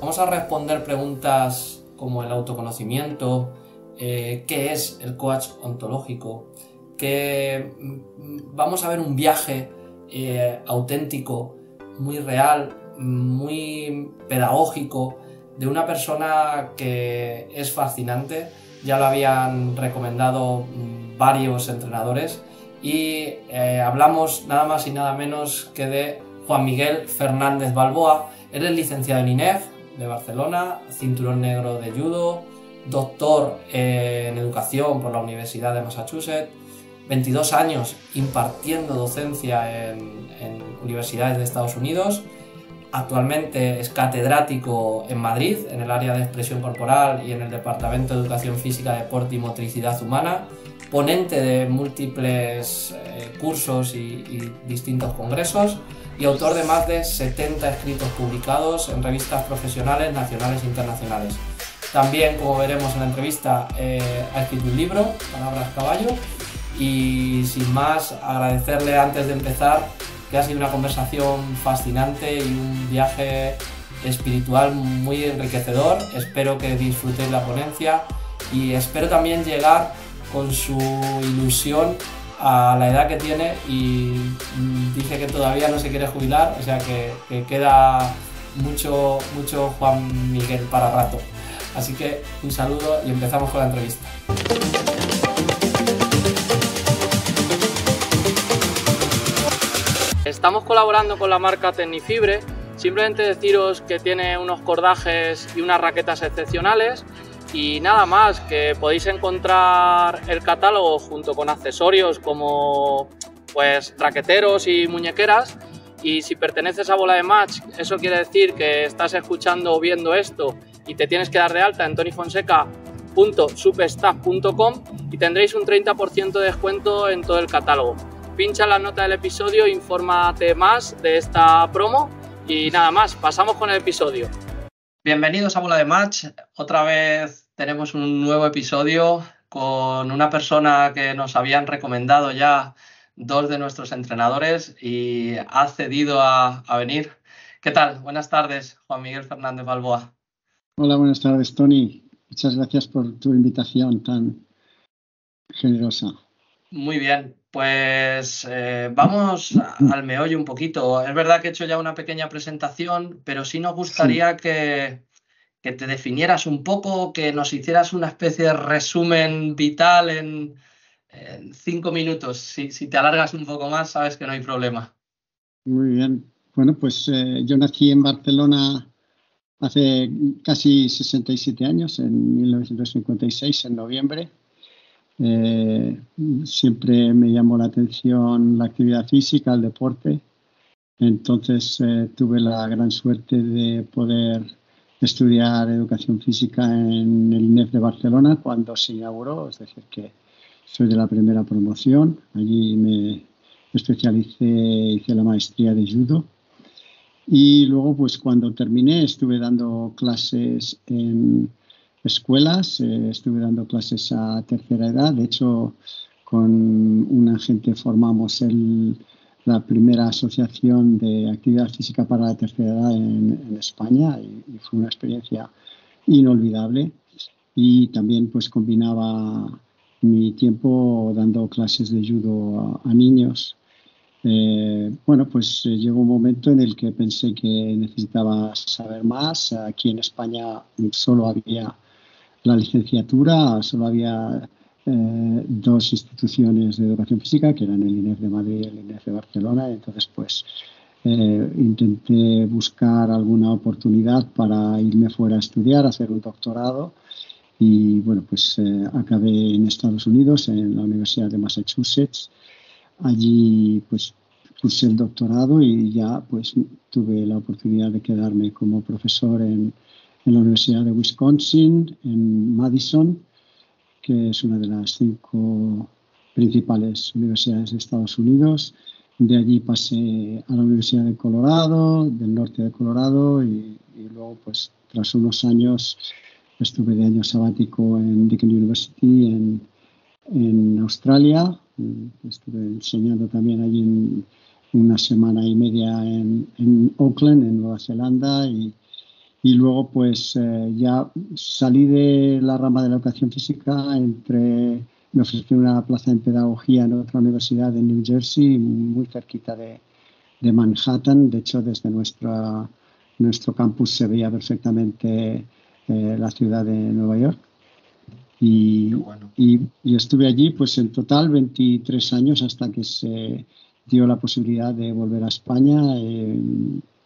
Vamos a responder preguntas como el autoconocimiento, eh, qué es el coach ontológico, que mm, vamos a ver un viaje eh, auténtico, muy real, muy pedagógico, de una persona que es fascinante, ya lo habían recomendado mm, varios entrenadores y eh, hablamos nada más y nada menos que de Juan Miguel Fernández Balboa. Él es licenciado en INEF de Barcelona, cinturón negro de judo, doctor en educación por la Universidad de Massachusetts, 22 años impartiendo docencia en, universidades de Estados Unidos. Actualmente es catedrático en Madrid, en el área de expresión corporal y en el Departamento de Educación Física, Deporte y Motricidad Humana, ponente de múltiples eh, cursos y distintos congresos y autor de más de 70 escritos publicados en revistas profesionales nacionales e internacionales. También, como veremos en la entrevista, eh, ha escrito un libro, Palabras Caballo, y sin más, agradecerle antes de empezar que ha sido una conversación fascinante y un viaje espiritual muy enriquecedor. Espero que disfrutéis la ponencia y espero también llegar con su ilusión a la edad que tiene y dice que todavía no se quiere jubilar, o sea que, que queda mucho, mucho Juan Miguel para rato. Así que un saludo y empezamos con la entrevista. Estamos colaborando con la marca Tecnifibre. Simplemente deciros que tiene unos cordajes y unas raquetas excepcionales y nada más, que podéis encontrar el catálogo junto con accesorios como pues raqueteros y muñequeras. Y si perteneces a Bola de Match, eso quiere decir que estás escuchando o viendo esto y te tienes que dar de alta en tonyfonseca.superstaff.com y tendréis un 30% de descuento en todo el catálogo. Pincha la nota del episodio, infórmate más de esta promo y nada más, pasamos con el episodio. Bienvenidos a Bola de Match. Otra vez tenemos un nuevo episodio con una persona que nos habían recomendado ya dos de nuestros entrenadores y ha cedido a, a venir. ¿Qué tal? Buenas tardes, Juan Miguel Fernández Balboa. Hola, buenas tardes, Tony. Muchas gracias por tu invitación tan generosa. Muy bien, pues eh, vamos al meollo un poquito. Es verdad que he hecho ya una pequeña presentación, pero sí nos gustaría sí. Que, que, te definieras un poco, que nos hicieras una especie de resumen vital en, cinco minutos. Si, si, te alargas un poco más, sabes que no hay problema. Muy bien. Bueno, pues eh, yo nací en Barcelona hace casi 67 años, en 1956, en noviembre. Eh, siempre me llamó la atención la actividad física, el deporte. Entonces eh, tuve la gran suerte de poder estudiar educación física en el INEF de Barcelona cuando se inauguró, es decir, que soy de la primera promoción. Allí me especialicé, hice la maestría de judo y luego, pues cuando terminé, estuve dando clases en escuelas, eh, estuve dando clases a tercera edad. De hecho, con una gente formamos el, la primera asociación de actividad física para la tercera edad en, en España y, y, fue una experiencia inolvidable. Y también pues combinaba mi tiempo dando clases de judo a, a niños eh, bueno, pues eh, llegó un momento en el que pensé que necesitaba saber más. Aquí en España solo había la licenciatura, solo había eh, dos instituciones de educación física, que eran el INEF de Madrid y el INEF de Barcelona. Entonces, pues eh, intenté buscar alguna oportunidad para irme fuera a estudiar, hacer un doctorado. Y bueno, pues eh, acabé en Estados Unidos, en la Universidad de Massachusetts. Allí pues cursé el doctorado y ya pues tuve la oportunidad de quedarme como profesor en, en la Universidad de Wisconsin, en Madison, que es una de las cinco principales universidades de Estados Unidos. De allí pasé a la Universidad de Colorado, del norte de Colorado, y, luego, pues, tras unos años, estuve de año sabático en Deakin University en, en Australia, Estuve enseñando también allí una semana y media en, en Auckland, en Nueva Zelanda, y, Y luego, pues eh, ya salí de la rama de la educación física, entre, me ofrecí una plaza en pedagogía en otra universidad en New Jersey, muy cerquita de, de Manhattan. De hecho, desde nuestra, nuestro campus se veía perfectamente eh, la ciudad de Nueva York. Y, y, estuve allí, pues en total 23 años hasta que se dio la posibilidad de volver a España. Eh,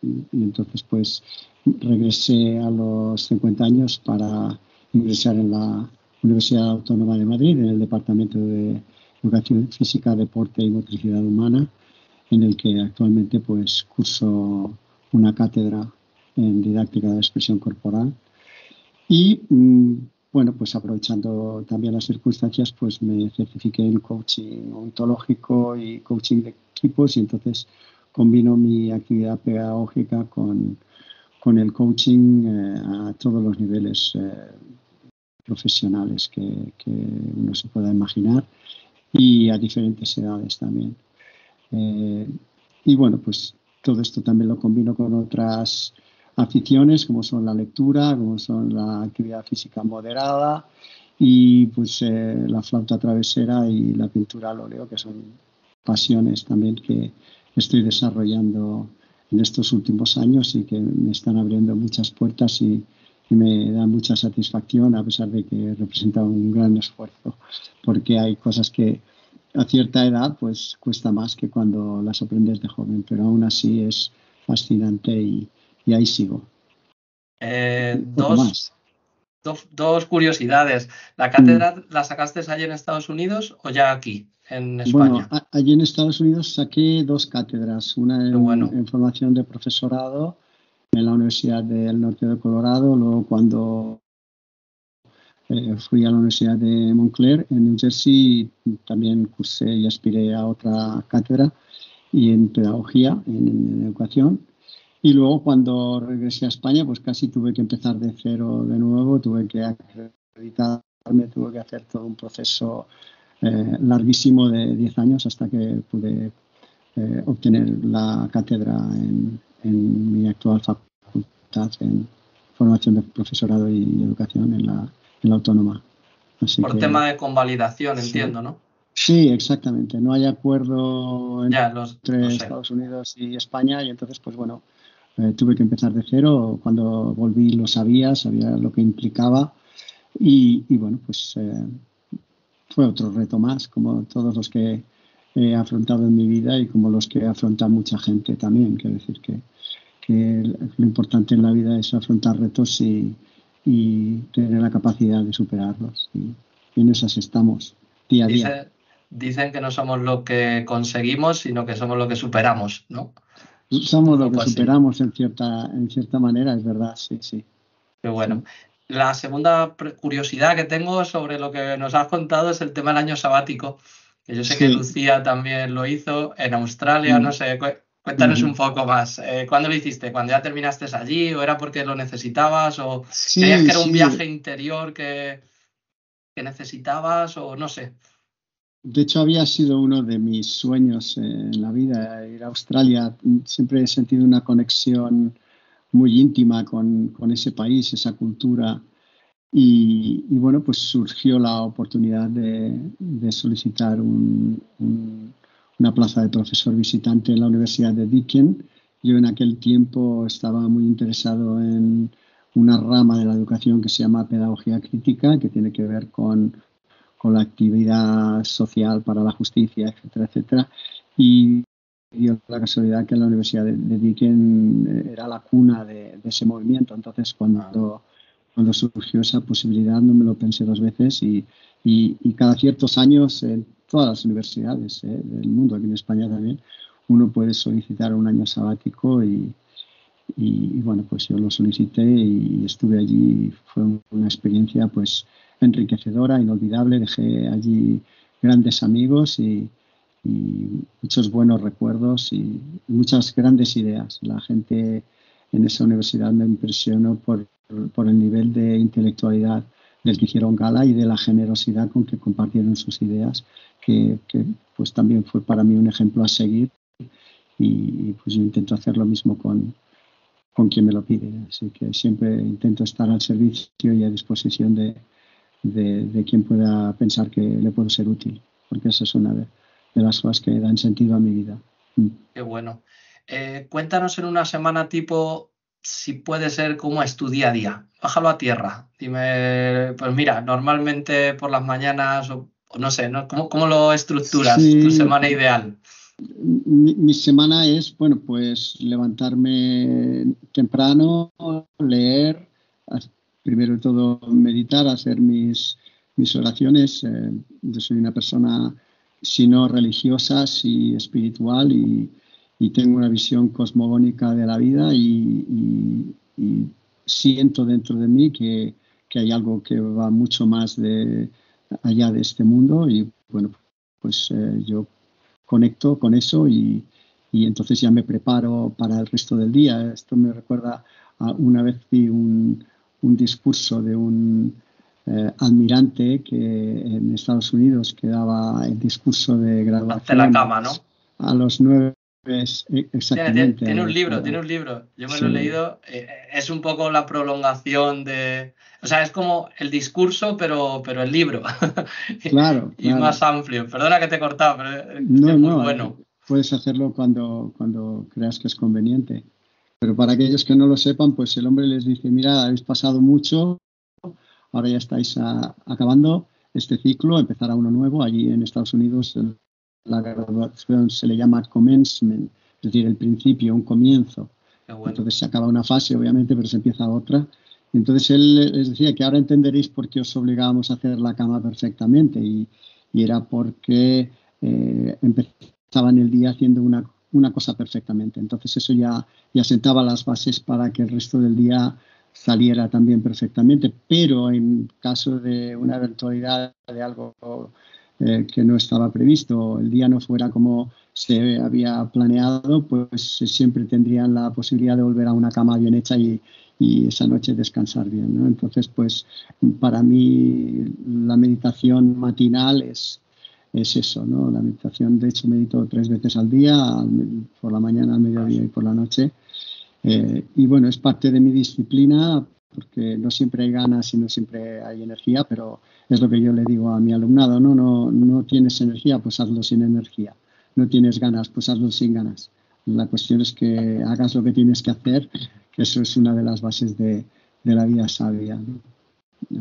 y entonces, pues regresé a los 50 años para ingresar en la Universidad Autónoma de Madrid, en el Departamento de Educación Física, Deporte y Motricidad Humana, en el que actualmente pues curso una cátedra en didáctica de expresión corporal. Y mm, bueno, pues aprovechando también las circunstancias, pues me certifiqué en coaching ontológico y coaching de equipos y entonces combino mi actividad pedagógica con, con el coaching eh, a todos los niveles eh, profesionales que, uno se pueda imaginar y a diferentes edades también. Eh, y bueno, pues todo esto también lo combino con otras aficiones como son la lectura, como son la actividad física moderada y pues la flauta travesera y la pintura al óleo, que son pasiones también que estoy desarrollando en estos últimos años y que me están abriendo muchas puertas y, me da mucha satisfacción a pesar de que representa un gran esfuerzo porque hay cosas que a cierta edad pues cuesta más que cuando las aprendes de joven pero aún así es fascinante y, ahí sigo. Eh, dos, dos, curiosidades. ¿La cátedra mm. la sacaste allí en Estados Unidos o ya aquí? En España? Bueno, allí en Estados Unidos saqué dos cátedras, una en, formación de profesorado en la Universidad del Norte de Colorado, luego cuando eh, fui a la Universidad de Montclair en New Jersey también cursé y aspiré a otra cátedra y en pedagogía, en, educación. Y luego cuando regresé a España, pues casi tuve que empezar de cero de nuevo, tuve que acreditarme, tuve que hacer todo un proceso eh, larguísimo de 10 años hasta que pude eh, obtener la cátedra en, mi actual facultad en formación de profesorado y, educación en la, en la autónoma. Por tema de convalidación, entiendo, ¿no? Sí, exactamente. No hay acuerdo entre Estados Unidos y España y entonces, pues bueno, eh, tuve que empezar de cero. Cuando volví lo sabía, sabía lo que implicaba y, y bueno, pues fue otro reto más, como todos los que he afrontado en mi vida y como los que afronta mucha gente también. Quiero decir que, lo importante en la vida es afrontar retos y, tener la capacidad de superarlos. Y, en esas estamos día a día. dicen que no somos lo que conseguimos, sino que somos lo que superamos, ¿no? Somos lo que superamos en cierta, en cierta manera, es verdad, sí, sí. Qué bueno. La segunda curiosidad que tengo sobre lo que nos has contado es el tema del año sabático, que yo sé que Lucía también lo hizo en Australia, mm. no sé, cuéntanos un poco más. Eh, ¿Cuándo lo hiciste? ¿Cuándo ya terminaste allí? ¿O era porque lo necesitabas? ¿O creías que era un viaje interior que, que necesitabas? ¿O no sé? De hecho, había sido uno de mis sueños en la vida, ir a Australia. Siempre he sentido una conexión muy íntima con, con ese país, esa cultura. Y, bueno, pues surgió la oportunidad de, de solicitar un, una plaza de profesor visitante en la Universidad de Deakin. Yo en aquel tiempo estaba muy interesado en una rama de la educación que se llama pedagogía crítica, que tiene que ver con, con la actividad social para la justicia, etcétera, etcétera. Y dio la casualidad que la Universidad de, de eh, era la cuna de, ese movimiento. Entonces, cuando, cuando surgió esa posibilidad, no me lo pensé dos veces y, y, cada ciertos años en todas las universidades eh, del mundo, aquí en España también, uno puede solicitar un año sabático y, y, bueno, pues yo lo solicité y estuve allí. Fue una experiencia pues enriquecedora, inolvidable. Dejé allí grandes amigos y, y muchos buenos recuerdos y muchas grandes ideas. La gente en esa universidad me impresionó por, por el nivel de intelectualidad del que hicieron gala y de la generosidad con que compartieron sus ideas, que, que pues también fue para mí un ejemplo a seguir y pues yo intento hacer lo mismo con, con quien me lo pide. Así que siempre intento estar al servicio y a disposición de, de, quien pueda pensar que le puedo ser útil, porque esa es una de, las cosas que dan sentido a mi vida. Mm. Qué bueno. Eh, cuéntanos en una semana tipo, si puede ser como es tu día a día. Bájalo a tierra. Dime, pues mira, normalmente por las mañanas, o, no sé, ¿no? ¿Cómo, lo estructuras tu semana ideal? Mi, semana es, bueno, pues levantarme temprano, leer, primero de todo meditar, hacer mis, mis oraciones. Eh, yo soy una persona, si no religiosa, si espiritual y, tengo una visión cosmogónica de la vida y, siento dentro de mí que, hay algo que va mucho más de allá de este mundo y bueno, pues eh, yo conecto con eso y, entonces ya me preparo para el resto del día. Esto me recuerda a una vez vi un, un discurso de un eh, almirante que en Estados Unidos que daba el discurso de graduación. la cama, ¿no? A los nueve exactamente. Tiene, un libro, tiene un libro. Yo me lo he leído. Eh, es un poco la prolongación de. O sea, es como el discurso, pero, pero el libro. Claro. y más amplio. Perdona que te he cortado, pero es muy bueno. Puedes hacerlo cuando, cuando creas que es conveniente. Pero para aquellos que no lo sepan, pues el hombre les dice, mira, habéis pasado mucho, ahora ya estáis acabando este ciclo, empezará uno nuevo. Allí en Estados Unidos la graduación se le llama commencement, es decir, el principio, un comienzo. Entonces se acaba una fase, obviamente, pero se empieza otra. Entonces él les decía que ahora entenderéis por qué os obligábamos a hacer la cama perfectamente y, era porque eh, empezaban el día haciendo una una cosa perfectamente. Entonces eso ya, ya sentaba las bases para que el resto del día saliera también perfectamente, pero en caso de una eventualidad de algo eh, que no estaba previsto, el día no fuera como se había planeado, pues siempre tendrían la posibilidad de volver a una cama bien hecha y, y esa noche descansar bien. Entonces, pues para mí la meditación matinal es, es eso, ¿no? La meditación, de hecho, medito tres veces al día, por la mañana, al mediodía y por la noche. Eh, y bueno, es parte de mi disciplina porque no siempre hay ganas y no siempre hay energía, pero es lo que yo le digo a mi alumnado, ¿no? No, no tienes energía, pues hazlo sin energía. No tienes ganas, pues hazlo sin ganas. La cuestión es que hagas lo que tienes que hacer, que eso es una de las bases de, de la vida sabia.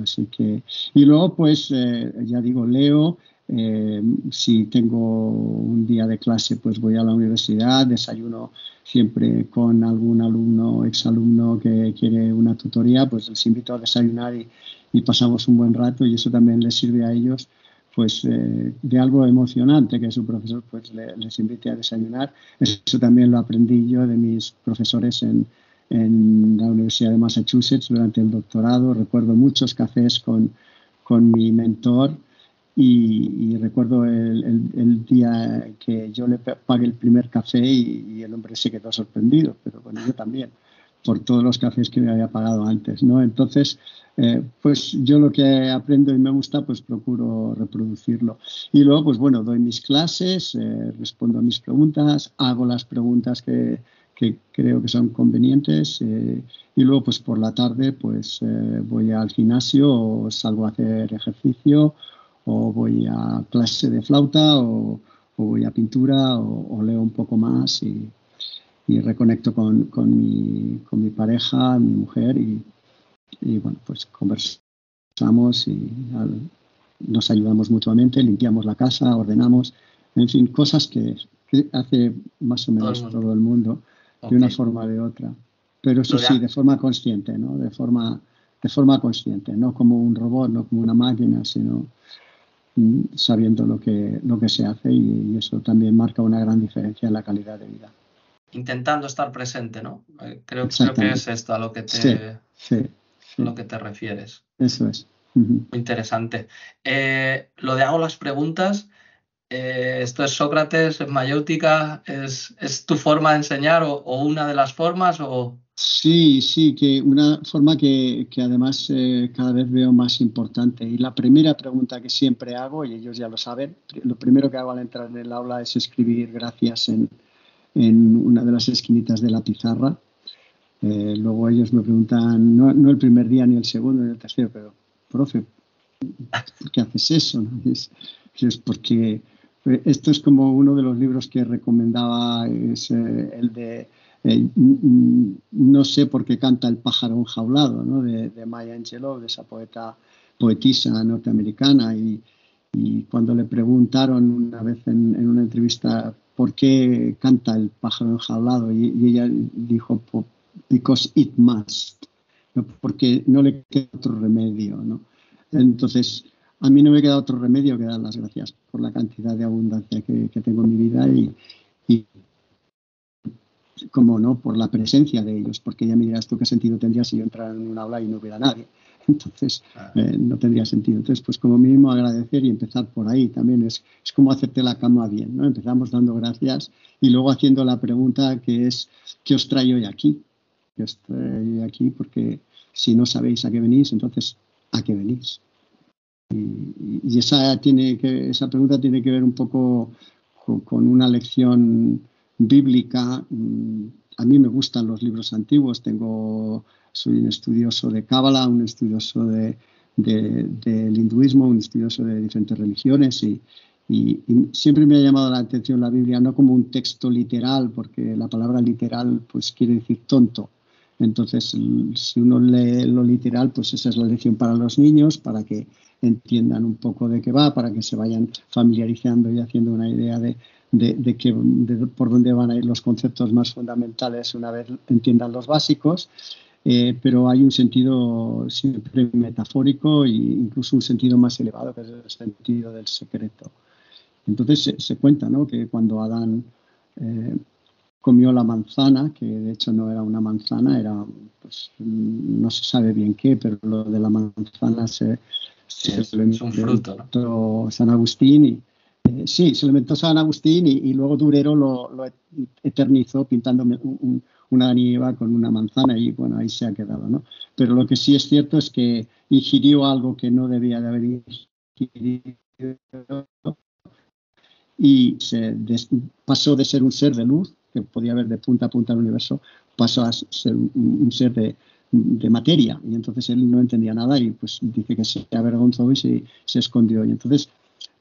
Así que, y luego, pues, eh, ya digo, leo, eh, si tengo un día de clase, pues voy a la universidad, desayuno siempre con algún alumno exalumno que quiere una tutoría, pues les invito a desayunar y, pasamos un buen rato y eso también les sirve a ellos pues eh, de algo emocionante que su profesor pues les invite a desayunar. Eso también lo aprendí yo de mis profesores en, en la Universidad de Massachusetts durante el doctorado. Recuerdo muchos cafés con, con mi mentor y, recuerdo el, día que yo le pagué el primer café y, el hombre se quedó sorprendido, pero bueno, yo también, por todos los cafés que me había pagado antes, ¿no? Entonces, eh, pues yo lo que aprendo y me gusta, pues procuro reproducirlo. Y luego, pues bueno, doy mis clases, eh, respondo a mis preguntas, hago las preguntas que, creo que son convenientes eh, y luego pues por la tarde pues voy al gimnasio o salgo a hacer ejercicio o voy a clase de flauta o, voy a pintura o, leo un poco más y, reconecto con, con, mi, con, mi, pareja, mi mujer y, bueno, pues conversamos y nos ayudamos mutuamente, limpiamos la casa, ordenamos, en fin, cosas que, hace más o menos todo el mundo, de una forma o de otra. Pero eso sí, de forma consciente, ¿no? De forma, de forma consciente, no como un robot, no como una máquina, sino sabiendo lo que, lo que se hace y, eso también marca una gran diferencia en la calidad de vida. Intentando estar presente, ¿no? Eh, creo, creo que es esto a lo que te, Lo que te refieres. Eso es. Muy interesante. Eh, lo de hago las preguntas, eh, esto es Sócrates, es mayéutica, es, es tu forma de enseñar o, o, una de las formas o... Sí, sí, que una forma que, además eh, cada vez veo más importante. Y la primera pregunta que siempre hago, y ellos ya lo saben, lo primero que hago al entrar en el aula es escribir gracias en, una de las esquinitas de la pizarra. Eh, luego ellos me preguntan, no, el primer día ni el segundo ni el tercero, pero, profe, ¿por qué haces eso? Es, porque eh, esto es como uno de los libros que recomendaba, es el de No sé por qué canta el pájaro enjaulado, ¿no? de, Maya Angelou, de esa poeta poetisa norteamericana y, cuando le preguntaron una vez en, una entrevista por qué canta el pájaro enjaulado y, ella dijo because it must porque no le queda otro remedio ¿no? entonces a mí no me queda otro remedio que dar las gracias por la cantidad de abundancia que, tengo en mi vida y como no, por la presencia de ellos, porque ya me dirás tú qué sentido tendría si yo entrara en un aula y no hubiera nadie. Entonces, eh, no tendría sentido. Entonces, pues como mínimo agradecer y empezar por ahí también es, es como hacerte la cama bien, ¿no? Empezamos dando gracias y luego haciendo la pregunta que es, ¿qué os traigo hoy aquí? ¿Qué os traigo aquí? Porque si no sabéis a qué venís, entonces, ¿a qué venís? Y, esa, tiene que, esa pregunta tiene que ver un poco con, una lección bíblica. Mm, a mí me gustan los libros antiguos, tengo soy un estudioso de Cábala, un estudioso de, del hinduismo, un estudioso de diferentes religiones y, siempre me ha llamado la atención la Biblia no como un texto literal, porque la palabra literal pues quiere decir tonto. Entonces, si uno lee lo literal, pues esa es la lección para los niños, para que entiendan un poco de qué va, para que se vayan familiarizando y haciendo una idea de, de, que, por dónde van a ir los conceptos más fundamentales una vez entiendan los básicos. Eh, pero hay un sentido siempre metafórico e incluso un sentido más elevado, que es el sentido del secreto. Entonces se, cuenta ¿no? que cuando Adán eh, comió la manzana, que de hecho no era una manzana, era, pues, no se sabe bien qué, pero lo de la manzana se, se es, un fruto, San Agustín y, eh, sí, se lo inventó San Agustín y, luego Durero lo, eternizó pintándome un, una nieva con una manzana y bueno, ahí se ha quedado, ¿no? Pero lo que sí es cierto es que ingirió algo que no debía de haber ingirido y se pasó de ser un ser de luz, que podía ver de punta a punta el universo, pasó a ser un, ser de, de, materia. Y entonces él no entendía nada y pues dice que se avergonzó y se, se escondió. Y entonces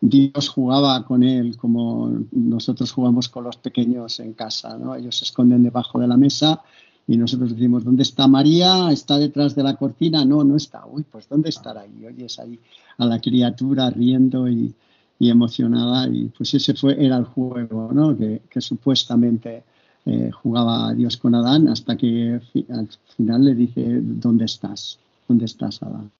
Dios jugaba con él como nosotros jugamos con los pequeños en casa, ¿no? Ellos se esconden debajo de la mesa y nosotros decimos, ¿dónde está María? ¿Está detrás de la cortina? No, no está. Uy, pues ¿dónde estará? Y oyes ahí a la criatura riendo y, emocionada y pues ese fue, era el juego, ¿no? Que, supuestamente eh, jugaba Dios con Adán hasta que al final le dice, ¿dónde estás? ¿Dónde estás, Adán?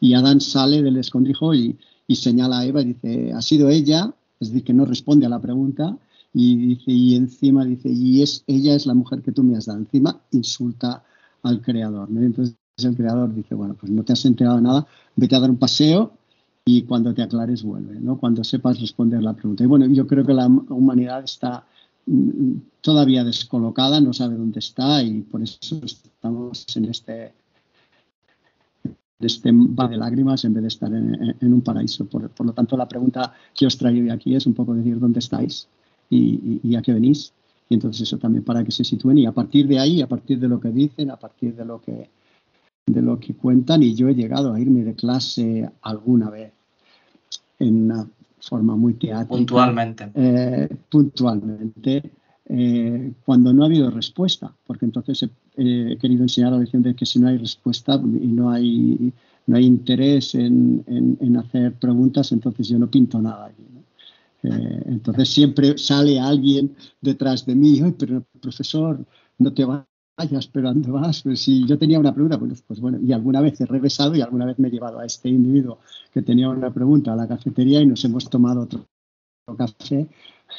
Y Adán sale del escondrijo y, y señala a Eva y dice, ha sido ella, es decir, que no responde a la pregunta, y dice, y encima dice, y es, ella es la mujer que tú me has dado. Encima insulta al creador. Entonces el creador dice, bueno, pues no te has enterado de nada, vete a dar un paseo y cuando te aclares vuelve, ¿no? Cuando sepas responder la pregunta. Y bueno, yo creo que la humanidad está mm, todavía descolocada, no sabe dónde está y por eso estamos en este de este va de lágrimas en vez de estar en, un paraíso. Por, lo tanto, la pregunta que os traigo de aquí es un poco decir dónde estáis y, a qué venís. Y entonces eso también para que se sitúen y a partir de ahí, a partir de lo que dicen, a partir de lo que, de lo que cuentan, y yo he llegado a irme de clase alguna vez en una forma muy teatral. Puntualmente. Eh, puntualmente. Eh, cuando no ha habido respuesta, porque entonces he, querido enseñar a la de que si no hay respuesta y no hay, no hay interés en, en, hacer preguntas, entonces yo no pinto nada aquí. Eh, entonces siempre sale alguien detrás de mí, pero profesor, no te vayas, pero ¿dónde vas? Pues si yo tenía una pregunta, pues, pues, bueno, y alguna vez he regresado y alguna vez me he llevado a este individuo que tenía una pregunta a la cafetería y nos hemos tomado otro café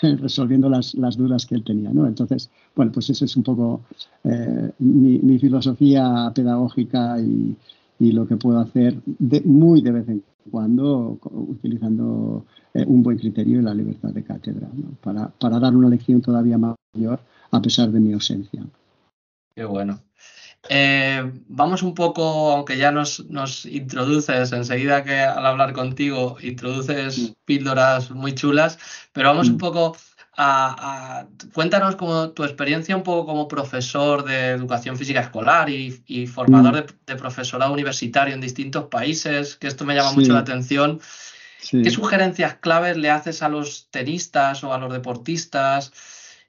resolviendo las, las, dudas que él tenía. ¿no? Entonces, bueno, pues esa es un poco eh, mi, filosofía pedagógica y, y, lo que puedo hacer de, muy de vez en cuando utilizando eh, un buen criterio y la libertad de cátedra para, para dar una lección todavía mayor a pesar de mi ausencia. Qué bueno. Eh, vamos un poco, aunque ya nos, nos, introduces enseguida que al hablar contigo introduces píldoras muy chulas, pero vamos un mm. poco cuéntanos como tu experiencia un poco como profesor de educación física escolar y, formador mm. de, profesorado universitario en distintos países, que esto me llama mucho la atención. ¿Qué sugerencias claves le haces a los tenistas o a los deportistas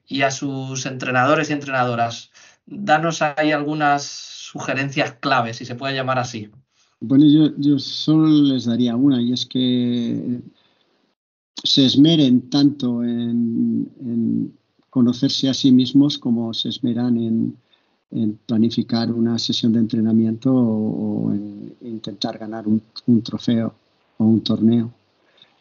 y a sus entrenadores y entrenadoras? Danos ahí algunas sugerencias claves, si se puede llamar así. Bueno, yo, solo les daría una, y es que se esmeren tanto en, conocerse a sí mismos como se esmeran en, planificar una sesión de entrenamiento o, en intentar ganar un, trofeo o un torneo.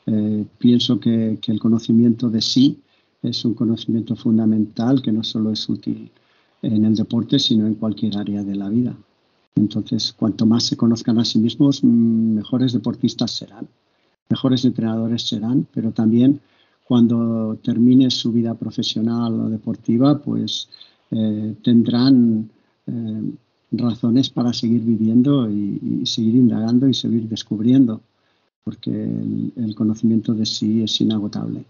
Eh, pienso que, el conocimiento de sí es un conocimiento fundamental que no solo es útil en el deporte, sino en cualquier área de la vida. Entonces, cuanto más se conozcan a sí mismos, mejores deportistas serán, mejores entrenadores serán, pero también cuando termine su vida profesional o deportiva, pues eh, tendrán eh, razones para seguir viviendo y, seguir indagando y seguir descubriendo, porque el, conocimiento de sí es inagotable.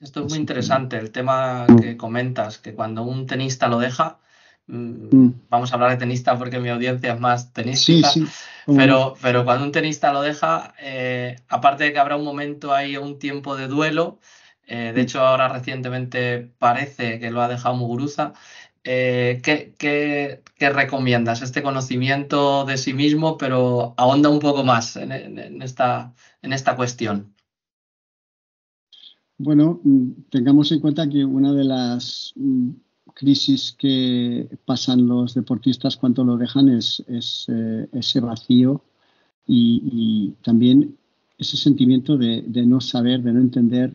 Esto es muy interesante, el tema que comentas, que cuando un tenista lo deja, Mm, mm. Vamos a hablar de tenista porque mi audiencia es más tenística. Pero, pero cuando un tenista lo deja, eh, aparte de que habrá un momento ahí, un tiempo de duelo, eh, de mm. hecho ahora recientemente parece que lo ha dejado Muguruza, eh, ¿qué, recomiendas? Este conocimiento de sí mismo, pero ahonda un poco más en, esta, en esta cuestión. Bueno, tengamos en cuenta que una de las crisis que pasan los deportistas cuando lo dejan es, eh, ese vacío y, también ese sentimiento de, no saber, de no entender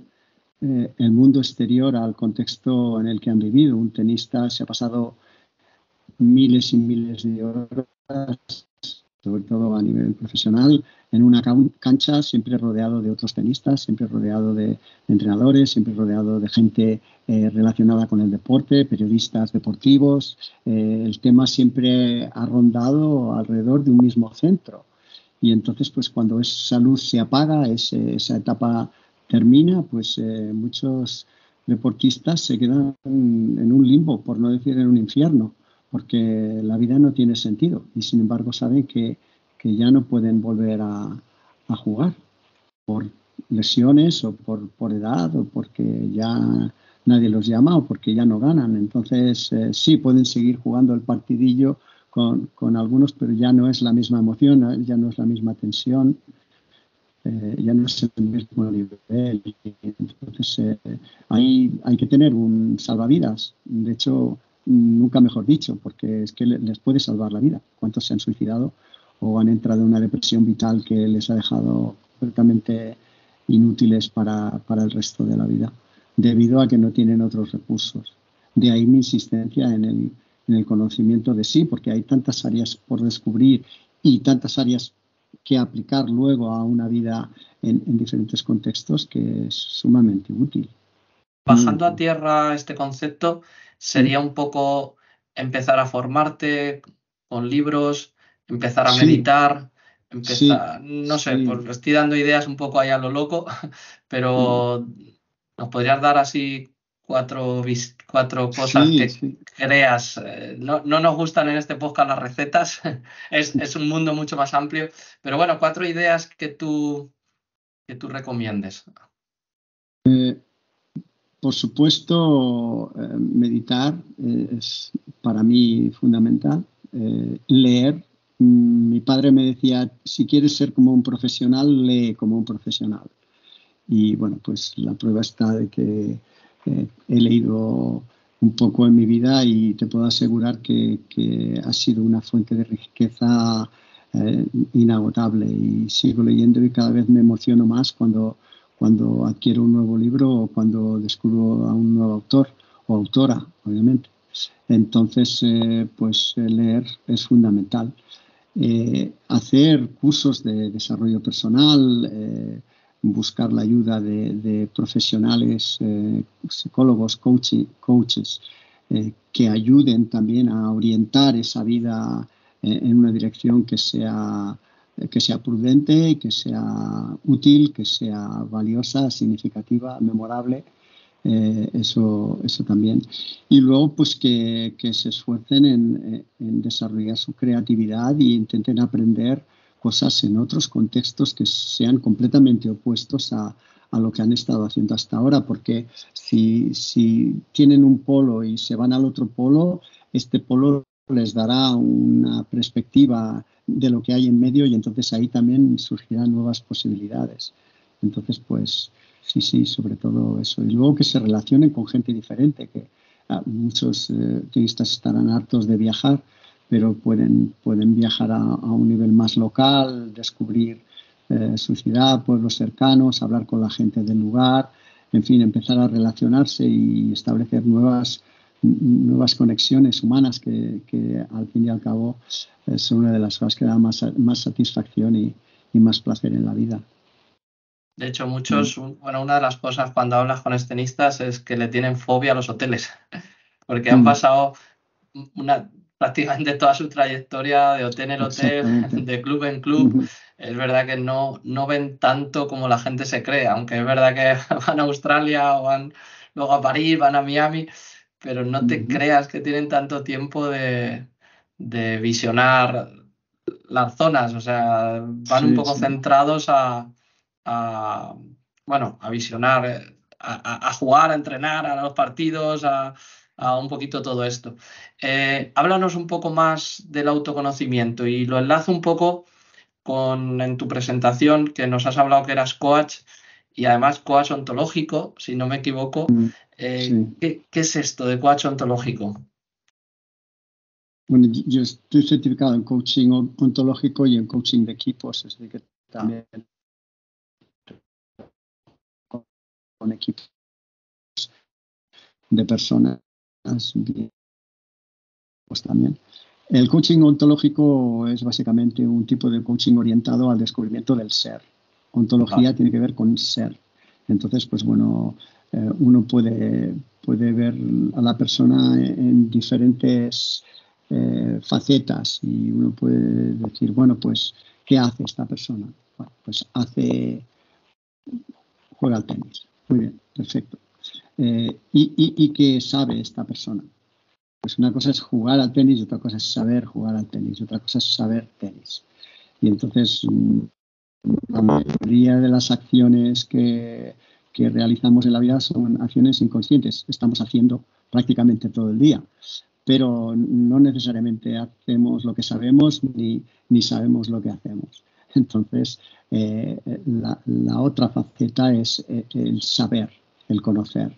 eh, el mundo exterior al contexto en el que han vivido. Un tenista se ha pasado miles y miles de horas sobre todo a nivel profesional, en una cancha siempre rodeado de otros tenistas, siempre rodeado de, entrenadores, siempre rodeado de gente eh, relacionada con el deporte, periodistas deportivos. Eh, el tema siempre ha rondado alrededor de un mismo centro. Y entonces, pues cuando esa luz se apaga, esa etapa termina, pues eh, muchos deportistas se quedan en un limbo, por no decir en un infierno porque la vida no tiene sentido y sin embargo saben que, ya no pueden volver a, jugar por lesiones o por, edad o porque ya nadie los llama o porque ya no ganan. Entonces eh, sí pueden seguir jugando el partidillo con, algunos, pero ya no es la misma emoción, ya no es la misma tensión. Eh, ya no es el mismo nivel. Entonces, eh, hay, hay que tener un salvavidas. De hecho, nunca mejor dicho, porque es que les puede salvar la vida. ¿Cuántos se han suicidado o han entrado en una depresión vital que les ha dejado completamente inútiles para, el resto de la vida, debido a que no tienen otros recursos? De ahí mi insistencia en el, conocimiento de sí, porque hay tantas áreas por descubrir y tantas áreas que aplicar luego a una vida en, en diferentes contextos que es sumamente útil. Bajando a tierra este concepto, sería un poco empezar a formarte con libros, empezar a meditar, empezar, no sé, pues estoy dando ideas un poco ahí a lo loco, pero nos podrías dar así cuatro, cuatro cosas que creas. Eh, no, nos gustan en este podcast las recetas, es, un mundo mucho más amplio, pero bueno, cuatro ideas que tú, que tú recomiendes. Eh, por supuesto, eh, meditar es para mí fundamental. Eh, leer. Mm, mi padre me decía, si quieres ser como un profesional, lee como un profesional. Y bueno, pues la prueba está de que eh, he leído un poco en mi vida y te puedo asegurar que, ha sido una fuente de riqueza inagotable. Y sigo leyendo y cada vez me emociono más cuando cuando adquiero un nuevo libro o cuando descubro a un nuevo autor o autora, obviamente. Entonces, eh, pues eh, leer es fundamental. Eh, hacer cursos de desarrollo personal, buscar la ayuda de, profesionales, psicólogos, coaches, que ayuden también a orientar esa vida en una dirección que sea que sea prudente, que sea útil, que sea valiosa, significativa, memorable. Eh, eso, eso también. Y luego, pues que, se esfuercen en, desarrollar su creatividad y intenten aprender cosas en otros contextos que sean completamente opuestos a, lo que han estado haciendo hasta ahora, porque si, si tienen un polo y se van al otro polo, este polo les dará una perspectiva de lo que hay en medio y entonces ahí también surgirán nuevas posibilidades. Entonces, pues sí, sí, sobre todo eso. Y luego que se relacionen con gente diferente, que ah, muchos eh, turistas estarán hartos de viajar, pero pueden, pueden viajar a, un nivel más local, descubrir eh, su ciudad, pueblos cercanos, hablar con la gente del lugar, en fin, empezar a relacionarse y establecer nuevas nuevas conexiones humanas que, al fin y al cabo es una de las cosas que da más, más satisfacción y, más placer en la vida. De hecho, muchos, bueno, una de las cosas cuando hablas con estenistas es que le tienen fobia a los hoteles, porque han mm. pasado una, prácticamente toda su trayectoria de hotel en hotel, de club en club. Es verdad que no, no ven tanto como la gente se cree, aunque es verdad que van a Australia o van luego a París, van a Miami, pero no te creas que tienen tanto tiempo de, visionar las zonas, o sea, van un poco centrados a, bueno, a visionar, a, jugar, a entrenar, a los partidos, a, un poquito todo esto. Eh, háblanos un poco más del autoconocimiento y lo enlazo un poco con en tu presentación que nos has hablado que eras coach y además coach ontológico, si no me equivoco. Mm. Eh, ¿qué, es esto de coach ontológico? Bueno, yo estoy certificado en coaching ontológico y en coaching de equipos, es decir, que también con equipos de personas pues también. El coaching ontológico es básicamente un tipo de coaching orientado al descubrimiento del ser. Ontología tiene que ver con ser. Entonces, pues bueno, eh, uno puede, puede ver a la persona en diferentes eh, facetas y uno puede decir, bueno, pues, ¿qué hace esta persona? pues hace, juega al tenis. Muy bien, perfecto. Eh, y, y, qué sabe esta persona? Pues una cosa es jugar al tenis y otra cosa es saber jugar al tenis, y otra cosa es saber tenis. Y entonces, la mayoría de las acciones que, que realizamos en la vida son acciones inconscientes. Estamos haciendo prácticamente todo el día, pero no necesariamente hacemos lo que sabemos ni, ni sabemos lo que hacemos. Entonces, eh, la, otra faceta es eh, el saber, el conocer,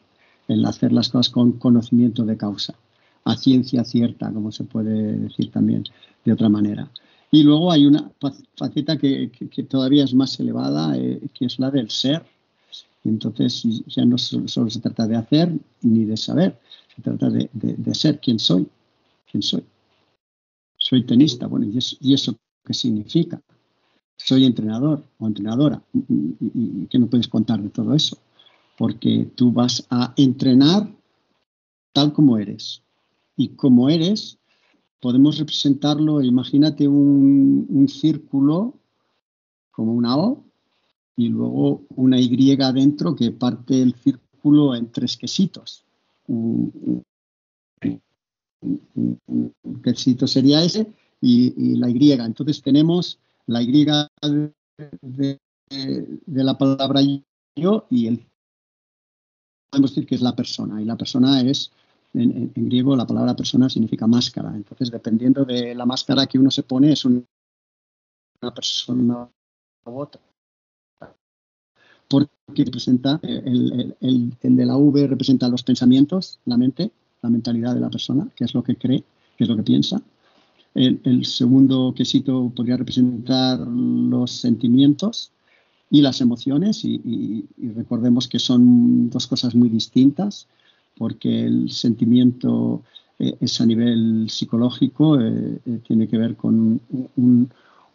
el hacer las cosas con conocimiento de causa, a ciencia cierta, como se puede decir también de otra manera. Y luego hay una faceta que, que, todavía es más elevada, eh, que es la del ser, entonces ya no solo, se trata de hacer ni de saber, se trata de, ser quién soy, quién soy. Soy tenista, bueno, ¿y eso, qué significa? Soy entrenador o entrenadora. ¿Y, qué me puedes contar de todo eso? Porque tú vas a entrenar tal como eres. Y como eres, podemos representarlo, imagínate un, un círculo como una O, y luego una Y adentro que parte el círculo en tres quesitos. Un, quesito sería ese y, la Y. Entonces tenemos la Y de, la palabra yo y el podemos decir que es la persona y la persona es en, griego la palabra persona significa máscara entonces dependiendo de la máscara que uno se pone es una persona u otra porque representa, eh, el, el, el, de la V representa los pensamientos, la mente, la mentalidad de la persona, que es lo que cree, que es lo que piensa. El, segundo quesito podría representar los sentimientos y las emociones, y, recordemos que son dos cosas muy distintas, porque el sentimiento eh, es a nivel psicológico, eh, tiene que ver con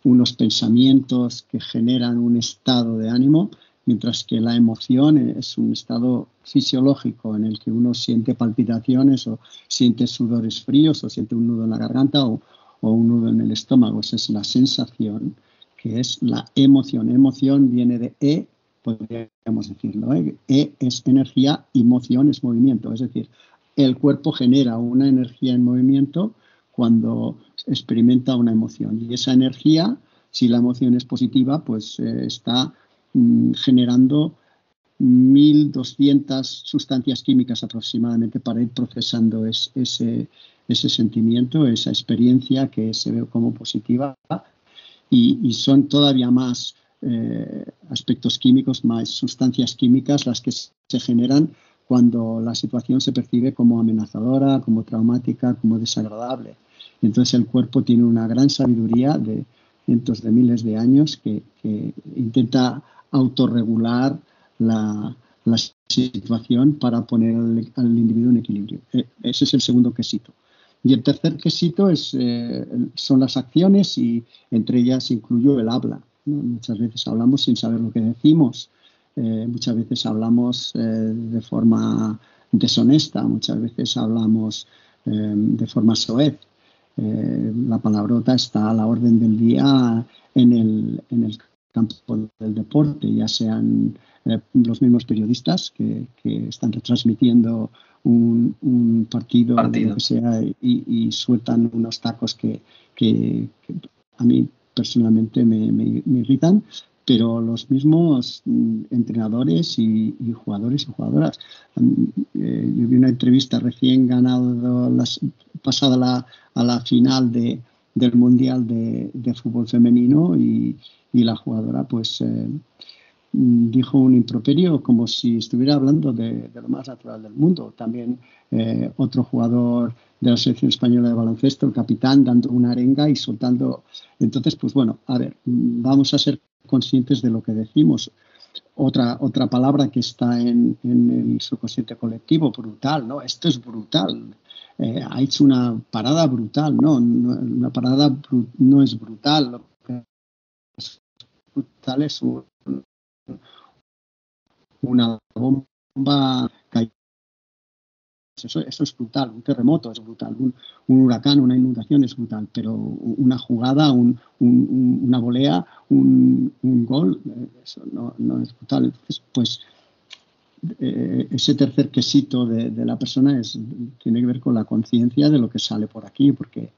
unos pensamientos que generan un estado de ánimo, mientras que la emoción es un estado fisiológico en el que uno siente palpitaciones o siente sudores fríos o siente un nudo en la garganta o, un nudo en el estómago. Esa es la sensación, que es la emoción. Emoción viene de E, podríamos decirlo. ¿eh? E es energía, emoción es movimiento, es decir, el cuerpo genera una energía en movimiento cuando experimenta una emoción y esa energía, si la emoción es positiva, pues eh, está mm, generando 1.200 sustancias químicas aproximadamente para ir procesando ese, ese sentimiento, esa experiencia que se ve como positiva y, son todavía más eh, aspectos químicos, más sustancias químicas las que se generan cuando la situación se percibe como amenazadora, como traumática, como desagradable. Entonces el cuerpo tiene una gran sabiduría de cientos de miles de años que, intenta autorregular la, la, situación para poner al, individuo en equilibrio. E, ese es el segundo quesito. Y el tercer quesito es, eh, son las acciones y entre ellas incluyo el habla. Muchas veces hablamos sin saber lo que decimos, eh, muchas veces hablamos eh, de forma deshonesta, muchas veces hablamos de forma soez. la palabrota está a la orden del día en el campo del deporte, ya sean los mismos periodistas que, que están retransmitiendo un, partido, lo que sea, y, sueltan unos tacos que, a mí personalmente me, irritan, pero los mismos mm, entrenadores y, jugadores y jugadoras. Eh, yo vi una entrevista recién ganado, las, pasada la, a la final de, del Mundial de, Fútbol Femenino y, la jugadora pues eh, dijo un improperio como si estuviera hablando de, lo más natural del mundo. También eh, otro jugador de la selección española de baloncesto, el capitán, dando una arenga y soltando. Entonces, pues bueno, a ver, vamos a ser conscientes de lo que decimos. Otra, otra palabra que está en, el subconsciente colectivo, brutal, ¿no? Esto es brutal. Eh, ha hecho una parada brutal, ¿no? Una parada no es brutal. Lo que es brutal es un, una bomba eso, eso, es brutal, un terremoto es brutal, un, huracán, una inundación es brutal, pero una jugada, una volea, un, gol, eso no, es brutal. Pues eh, ese tercer quesito de, la persona es, tiene que ver con la conciencia de lo que sale por aquí, porque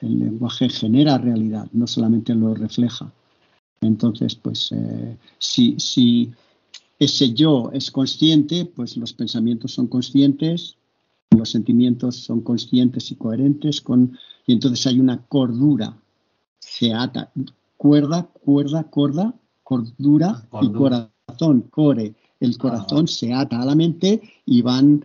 el lenguaje genera realidad, no solamente lo refleja. Entonces, pues eh, si, si, ese yo es consciente, pues los pensamientos son conscientes, los sentimientos son conscientes y coherentes, con, y entonces hay una cordura, se ata, cuerda, cuerda, corda, cordura, y corazón, core. El corazón se ata a la mente y van,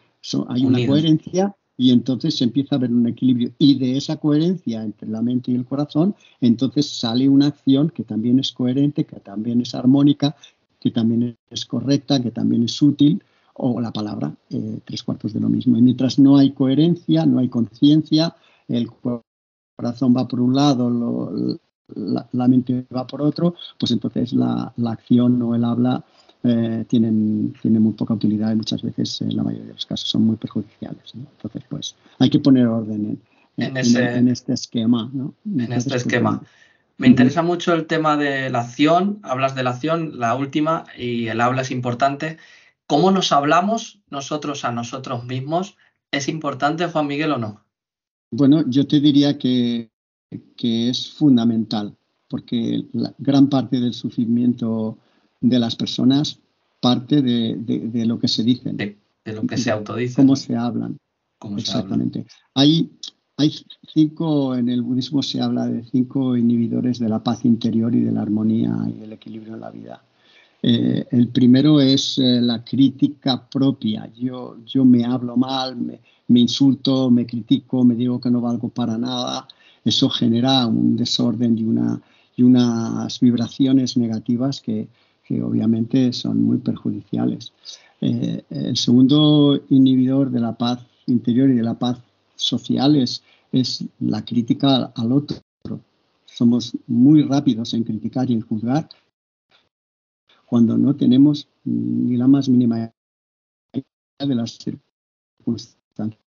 hay una coherencia y entonces se empieza a ver un equilibrio. Y de esa coherencia entre la mente y el corazón, entonces sale una acción que también es coherente, que también es armónica, que también es correcta, que también es útil, o la palabra, eh, tres cuartos de lo mismo. Y mientras no hay coherencia, no hay conciencia, el corazón va por un lado, la, mente va por otro, pues entonces la, la acción o el habla eh, tienen, tienen muy poca utilidad y muchas veces, en la mayoría de los casos, son muy perjudiciales. Entonces, pues hay que poner orden en, este esquema. en este pues, esquema. Me interesa mucho el tema de la acción, hablas de la acción, la última, y el habla es importante. ¿Cómo nos hablamos nosotros a nosotros mismos? ¿Es importante, Juan Miguel, o no? Bueno, yo te diría que, que es fundamental, porque la gran parte del sufrimiento de las personas parte de, lo que se dicen. De, lo que se autodicen. Cómo se hablan. Exactamente. Hay, hay cinco, en el budismo se habla de cinco inhibidores de la paz interior y de la armonía y el equilibrio en la vida. Eh, el primero es eh, la crítica propia. Yo, yo me hablo mal, me, me, insulto, me critico, me digo que no valgo para nada. Eso genera un desorden y, una, y unas vibraciones negativas que, que obviamente son muy perjudiciales. Eh, el segundo inhibidor de la paz interior y de la paz social es, la crítica al otro. Somos muy rápidos en criticar y en juzgar cuando no tenemos ni la más mínima idea de las circunstancias.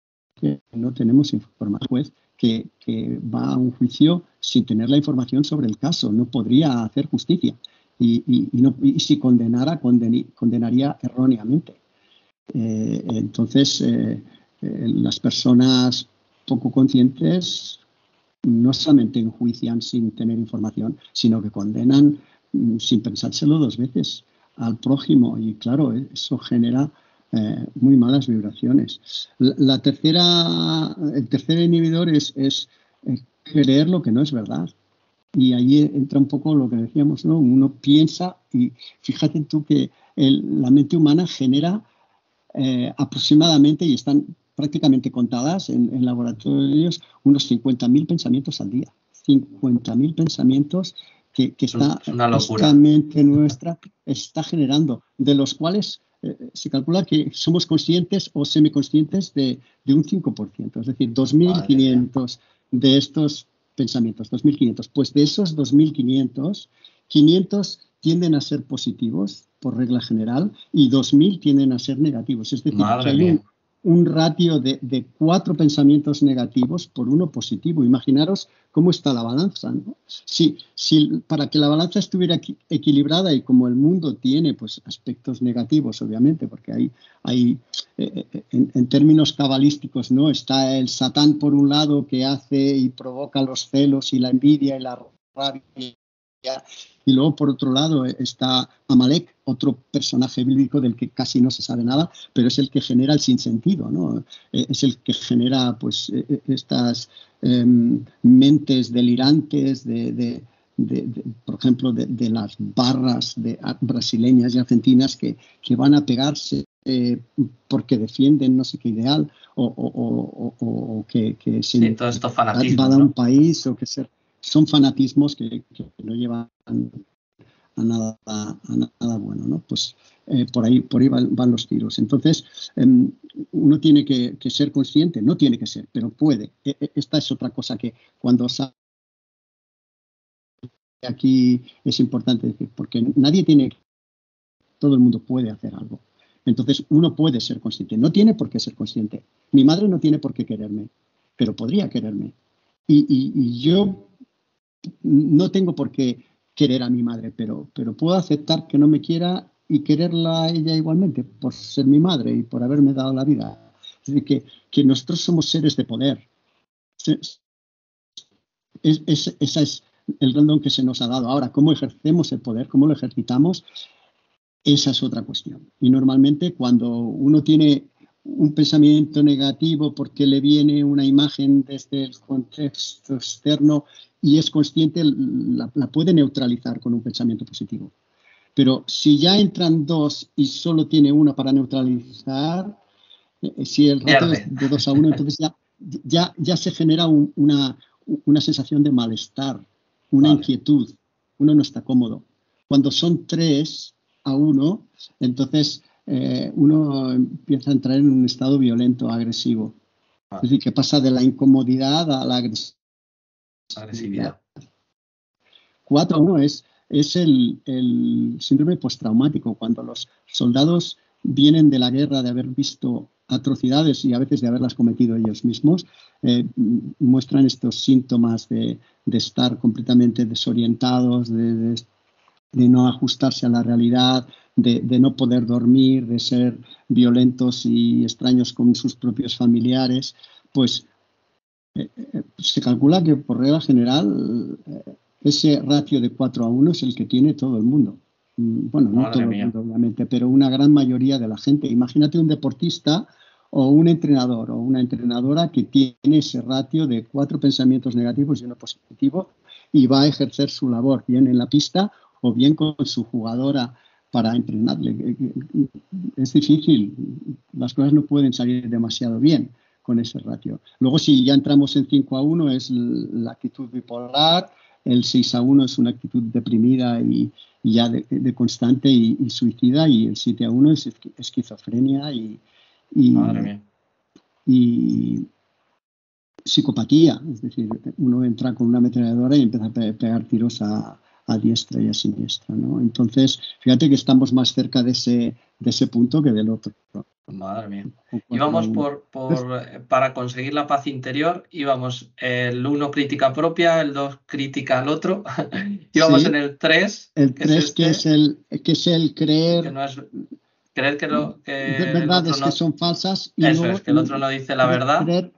No tenemos información. Juez que, que va a un juicio sin tener la información sobre el caso, no podría hacer justicia. Y, no, si condenara, condenaría erróneamente. Eh, entonces, eh, eh, las personas poco conscientes no solamente enjuician sin tener información, sino que condenan mm, sin pensárselo dos veces al prójimo y claro, eso genera muy malas vibraciones. La, tercera, el tercer inhibidor es creer lo que no es verdad. Y ahí entra un poco lo que decíamos, ¿no? Uno piensa y fíjate tú que la mente humana genera eh, aproximadamente, y están prácticamente contadas en, laboratorios, unos 50.000 pensamientos al día. 50.000 pensamientos que, que está la mente nuestra está generando, de los cuales eh, se calcula que somos conscientes o semiconscientes de, de un 5%, es decir, 2.500 de estos pensamientos, 2.500. Pues de esos 2.500, 500 tienden a ser positivos por regla general y 2.000 tienden a ser negativos. Es decir, que hay un, ratio de, de, cuatro pensamientos negativos por uno positivo. Imaginaros cómo está la balanza. Si, para que la balanza estuviera equilibrada y como el mundo tiene pues, aspectos negativos, obviamente, porque hay, hay eh, eh, en, términos cabalísticos, ¿no? está el Satán por un lado que hace y provoca los celos y la envidia y la rabia y luego, por otro lado, está Amalek, otro personaje bíblico del que casi no se sabe nada, pero es el que genera el sinsentido, ¿no? Eh, es el que genera pues, eh, eh, estas em, mentes delirantes de, por ejemplo, de, las barras de, brasileñas y argentinas que, que van a pegarse porque defienden no sé qué ideal o, que, que se sí, todo esto va a un país o que se son fanatismos que, no llevan a nada, a nada bueno, ¿no? Pues eh, por ahí, por ahí van, los tiros. Entonces, em, uno tiene que, ser consciente, no tiene que ser, pero puede. E, e, esta es otra cosa que cuando sale aquí es importante decir, porque nadie tiene, todo el mundo puede hacer algo. Entonces, uno puede ser consciente, no tiene por qué ser consciente. Mi madre no tiene por qué quererme, pero podría quererme. y yo no tengo por qué querer a mi madre, pero, pero puedo aceptar que no me quiera y quererla a ella igualmente, por ser mi madre y por haberme dado la vida. Es decir, que, que nosotros somos seres de poder. Es, es, ese es el don que se nos ha dado. Ahora, ¿cómo ejercemos el poder? ¿Cómo lo ejercitamos? Esa es otra cuestión. Y normalmente cuando uno tiene un pensamiento negativo porque le viene una imagen desde el contexto externo y es consciente, la, puede neutralizar con un pensamiento positivo. Pero si ya entran dos y solo tiene una para neutralizar, eh, si el rato es de dos a uno, entonces ya, ya, ya se genera una, una, sensación de malestar, una inquietud, uno no está cómodo. Cuando son tres a uno, entonces eh, uno empieza a entrar en un estado violento, agresivo. Es decir, que pasa de la incomodidad a la agresividad agresividad. 4.1 es, es el, el síndrome postraumático, cuando los soldados vienen de la guerra de haber visto atrocidades y a veces de haberlas cometido ellos mismos, eh, muestran estos síntomas de, de, estar completamente desorientados, de, de, de, no ajustarse a la realidad, de, no poder dormir, de ser violentos y extraños con sus propios familiares, pues eh, eh, se calcula que por regla general eh, ese ratio de 4 a 1 es el que tiene todo el mundo. Mm, bueno, no todo el mundo, obviamente, pero una gran mayoría de la gente. Imagínate un deportista o un entrenador o una entrenadora que tiene ese ratio de cuatro pensamientos negativos y uno positivo y va a ejercer su labor bien en la pista o bien con su jugadora para entrenarle. Es difícil, las cosas no pueden salir demasiado bien con ese ratio. Luego, si ya entramos en 5 a 1, es la actitud bipolar, el 6 a 1 es una actitud deprimida y, ya de, constante y, suicida, y el 7 a 1 es esquizofrenia y, y, psicopatía. Es decir, uno entra con una ametralladora y empieza a pegar tiros a, a diestra y a siniestra. ¿no? Entonces, fíjate que estamos más cerca de ese, de ese punto que del otro. Madre mía. Íbamos por, por, para conseguir la paz interior, íbamos el uno crítica propia, el dos crítica al otro, íbamos en el 3. El 3 que, es el, que es el creer. Que no es, creer que, lo, que verdades que son falsas. Y eso es, que el otro no dice la verdad.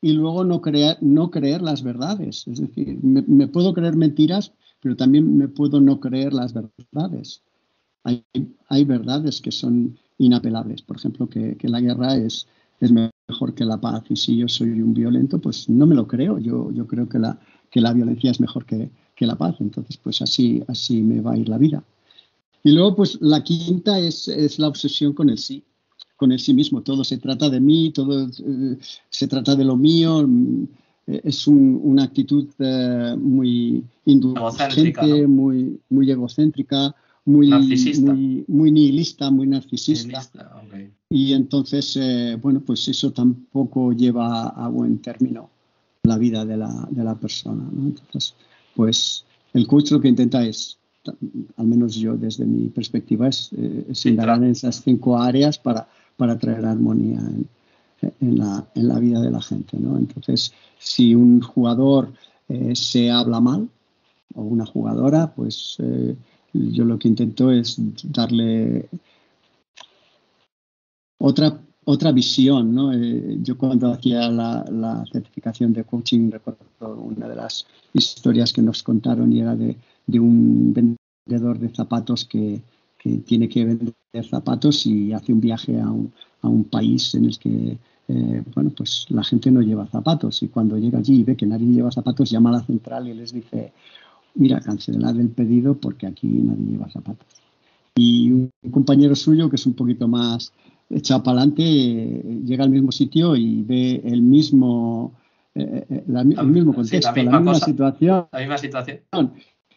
y luego no creer, no creer las verdades. Es decir, me, puedo creer mentiras, pero también me puedo no creer las verdades. Hay, hay verdades que son inapelables. Por ejemplo, que, la guerra es, es mejor que la paz. Y si yo soy un violento, pues no me lo creo. Yo, yo creo que la, que la violencia es mejor que, que la paz. Entonces, pues así, así me va a ir la vida. Y luego, pues la quinta es, es la obsesión con el sí, con el sí mismo. Todo se trata de mí, todo eh, se trata de lo mío. Es una actitud eh, muy indulgente, muy, muy egocéntrica, muy, muy, nihilista, muy narcisista. Y entonces, eh, bueno, pues eso tampoco lleva a buen término la vida de la, de la persona. Entonces, pues el coach lo que intenta es, al menos yo desde mi perspectiva, es, eh, indagar en esas cinco áreas para, para traer armonía en, en, la, en, la, vida de la gente. ¿no? Entonces, si un jugador eh, se habla mal o una jugadora, pues yo lo que intento es darle otra, otra visión. ¿no? Eh, yo cuando hacía la, certificación de coaching recuerdo una de las historias que nos contaron y era de, un vendedor de zapatos que, tiene que vender zapatos y hace un viaje a un, a un país en el que eh, bueno, pues la gente no lleva zapatos y cuando llega allí y ve que nadie lleva zapatos, llama a la central y les dice, mira, cancelar el pedido porque aquí nadie lleva zapatos. Y un compañero suyo, que es un poquito más echado para adelante, llega al mismo sitio y ve el mismo, eh, eh, el mismo contexto, la, misma, situación. La misma situación.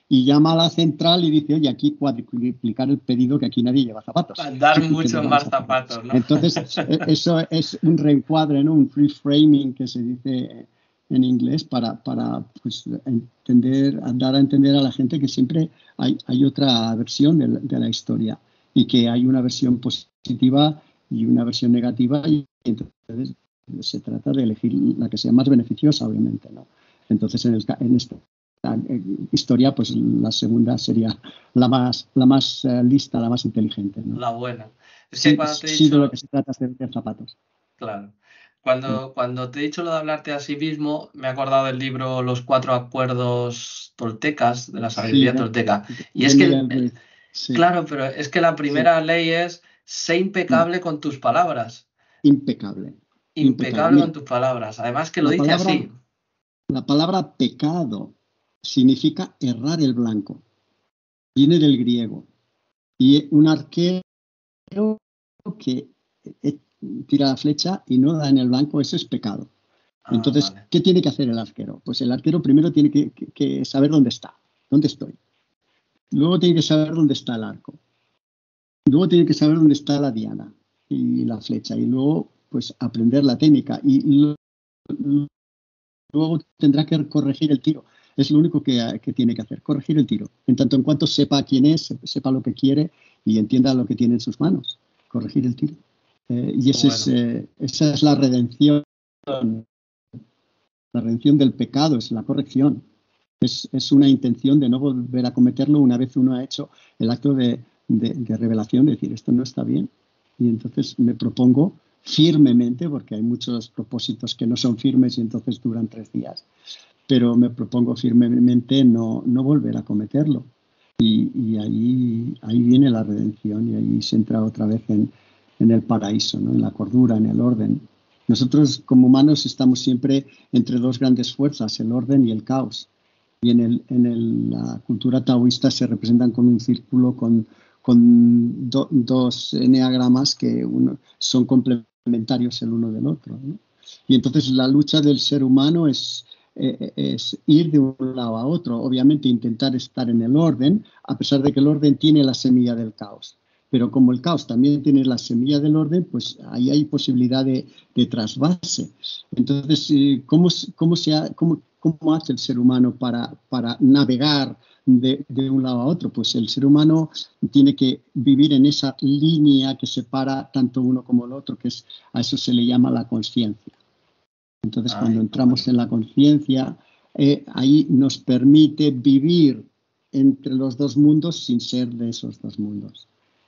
Y llama a la central y dice, oye, aquí cuadriplicar el pedido que aquí nadie lleva zapatos. Dar muchos más zapatos, ¿no? Entonces, e, eso es un reencuadre, ¿no? Un free framing que se dice en inglés para, para pues, entender, dar a entender a la gente que siempre hay, hay otra versión de la, historia y que hay una versión positiva y una versión negativa y entonces se trata de elegir la que sea más beneficiosa, obviamente. ¿no? Entonces, en, en esta historia, pues la segunda sería la más, la más eh, lista, la más inteligente. ¿no? La buena. sí, sí, de lo que se trata es de zapatos. Claro. Cuando, cuando te he dicho lo de hablarte a sí mismo, me he acordado del libro Los cuatro acuerdos toltecas, de la sabiduría tolteca. Y es que, claro, pero es que la primera ley es sé impecable con tus palabras. Impecable. Impecable, con tus palabras. Además que lo dice así. La palabra pecado significa errar el blanco. Viene del griego. Y un arquero que tira la flecha y no da en el blanco, eso es pecado. Ah, Entonces, ¿qué tiene que hacer el arquero? Pues el arquero primero tiene que, saber dónde está, dónde estoy. Luego tiene que saber dónde está el arco. Luego tiene que saber dónde está la diana y la flecha. Y luego, pues, aprender la técnica. Y luego tendrá que corregir el tiro. Es lo único que, que, tiene que hacer, corregir el tiro. En tanto en cuanto sepa quién es, sepa lo que quiere y entienda lo que tiene en sus manos. Corregir el tiro. Eh, y es, eh, esa es la redención. La redención del pecado es la corrección. Es, es, una intención de no volver a cometerlo una vez uno ha hecho el acto de, de, revelación, de decir esto no está bien. Y entonces me propongo firmemente, porque hay muchos propósitos que no son firmes y entonces duran tres días, pero me propongo firmemente no, no volver a cometerlo. Y, y ahí, ahí viene la redención y ahí se entra otra vez en, en el paraíso, ¿no? en la cordura, en el orden. Nosotros como humanos estamos siempre entre dos grandes fuerzas, el orden y el caos. Y en, el, en la cultura taoísta se representan con un círculo con, con dos eneagramas que uno, son complementarios el uno del otro. Y entonces la lucha del ser humano es, eh, es ir de un lado a otro, obviamente intentar estar en el orden, a pesar de que el orden tiene la semilla del caos pero como el caos también tiene la semilla del orden, pues ahí hay posibilidad de, trasvase. Entonces, ¿cómo, cómo, se cómo, hace el ser humano para, para navegar de, un lado a otro. Pues el ser humano tiene que vivir en esa línea que separa tanto uno como el otro, que es a eso se le llama la conciencia. Entonces, cuando entramos en la conciencia, eh, ahí nos permite vivir entre los dos mundos sin ser de esos dos mundos.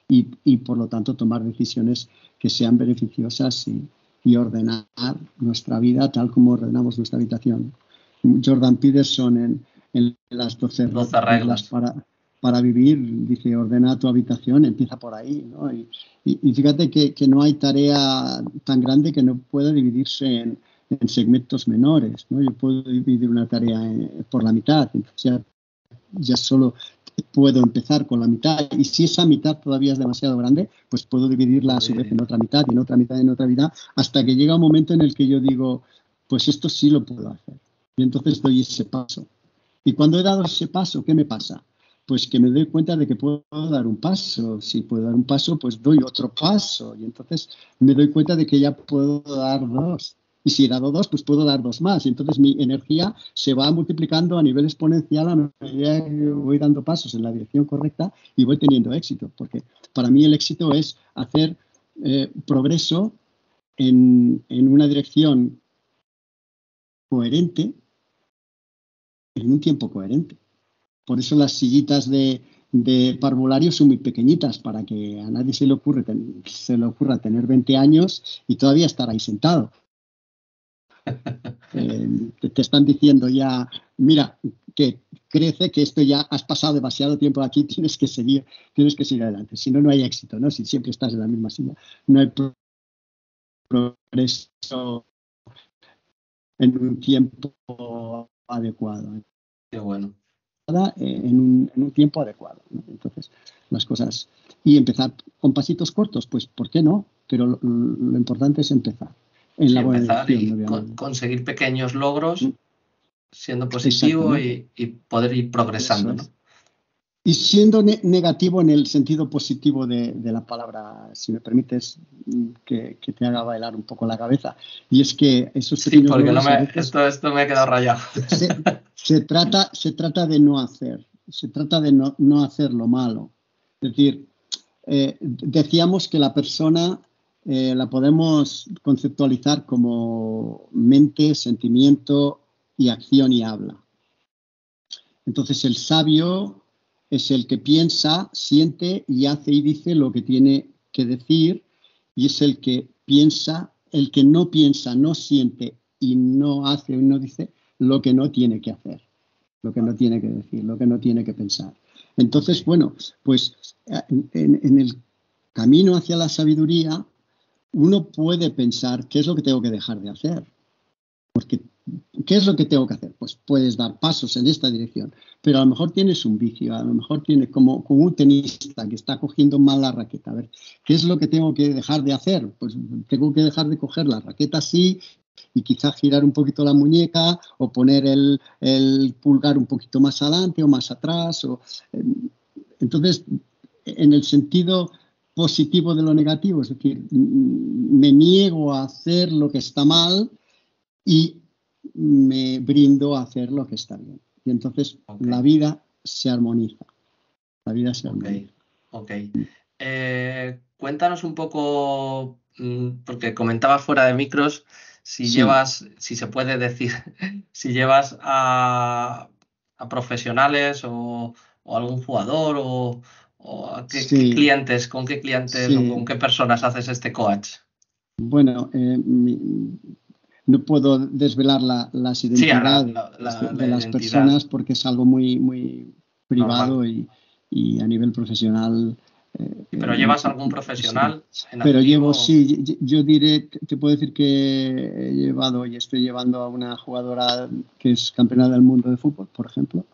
Y, y por lo tanto tomar decisiones que sean beneficiosas y, y ordenar nuestra vida tal como ordenamos nuestra habitación. Jordan Peterson en, en las 12, reglas para, para vivir, dice, ordena tu habitación, empieza por ahí. ¿no? Y, y, fíjate que, que, no hay tarea tan grande que no pueda dividirse en, en segmentos menores. ¿no? Yo puedo dividir una tarea eh, por la mitad, entonces ya, ya solo puedo empezar con la mitad y si esa mitad todavía es demasiado grande, pues puedo dividirla a su vez en otra mitad y en otra mitad y en otra mitad hasta que llega un momento en el que yo digo, pues esto sí lo puedo hacer. Y entonces doy ese paso. Y cuando he dado ese paso, ¿qué me pasa? Pues que me doy cuenta de que puedo dar un paso. Si puedo dar un paso, pues doy otro paso. Y entonces me doy cuenta de que ya puedo dar dos. Y si he dado dos, pues puedo dar dos más. Y entonces mi energía se va multiplicando a nivel exponencial a medida que voy dando pasos en la dirección correcta y voy teniendo éxito. Porque para mí el éxito es hacer eh, progreso en, una dirección coherente en un tiempo coherente. Por eso las sillitas de, parvulario son muy pequeñitas para que a nadie se le, ocurre, se le ocurra tener 20 años y todavía estar ahí sentado. Eh, te, están diciendo ya, mira, que crece, que esto ya has pasado demasiado tiempo aquí, tienes que seguir, tienes que seguir adelante. Si no, no hay éxito, ¿no? Si siempre estás en la misma silla, no hay progreso en un tiempo adecuado. Qué bueno. En un, en un tiempo adecuado. Entonces, las cosas. Y empezar con pasitos cortos, pues, ¿por qué no? Pero lo importante es empezar en la empezar y conseguir pequeños logros mm. siendo positivo y, poder ir progresando. ¿no? Y siendo negativo en el sentido positivo de, la palabra, si me permites mm, que, te haga bailar un poco la cabeza. Y es que eso Sí, porque esto, esto, me ha quedado rayado. Se, trata, se trata de no hacer, se trata de no, no hacer lo malo. Es decir, eh, decíamos que la persona eh, la podemos conceptualizar como mente, sentimiento y acción y habla. Entonces el sabio es el que piensa, siente y hace y dice lo que tiene que decir y es el que piensa, el que no piensa, no siente y no hace y no dice lo que no tiene que hacer, lo que no tiene que decir, lo que no tiene que pensar. Entonces, bueno, pues en el camino hacia la sabiduría uno puede pensar qué es lo que tengo que dejar de hacer. Porque, ¿qué es lo que tengo que hacer? Pues puedes dar pasos en esta dirección, pero a lo mejor tienes un vicio, a lo mejor tienes como, un tenista que está cogiendo mal la raqueta. A ver, ¿qué es lo que tengo que dejar de hacer? Pues tengo que dejar de coger la raqueta así y quizás girar un poquito la muñeca o poner el, el pulgar un poquito más adelante o más atrás. O, eh, entonces, en el sentido positivo de lo negativo, es decir, me niego a hacer lo que está mal y me brindo a hacer lo que está bien. Y entonces la vida se armoniza. La vida se armoniza. Ok. Eh, cuéntanos un poco, mm, porque comentabas fuera de micros, si llevas, si se puede decir, si llevas a, profesionales o, o algún jugador o, ¿O qué, clientes, con qué clientes o con qué personas haces este coach? Bueno, eh, no puedo desvelar las identidades de, las personas porque es algo muy, muy privado y, a nivel profesional. Eh, ¿Pero llevas algún profesional? pero llevo, sí, yo diré, te puedo decir que he llevado y estoy llevando a una jugadora que es campeona del mundo de fútbol, por ejemplo.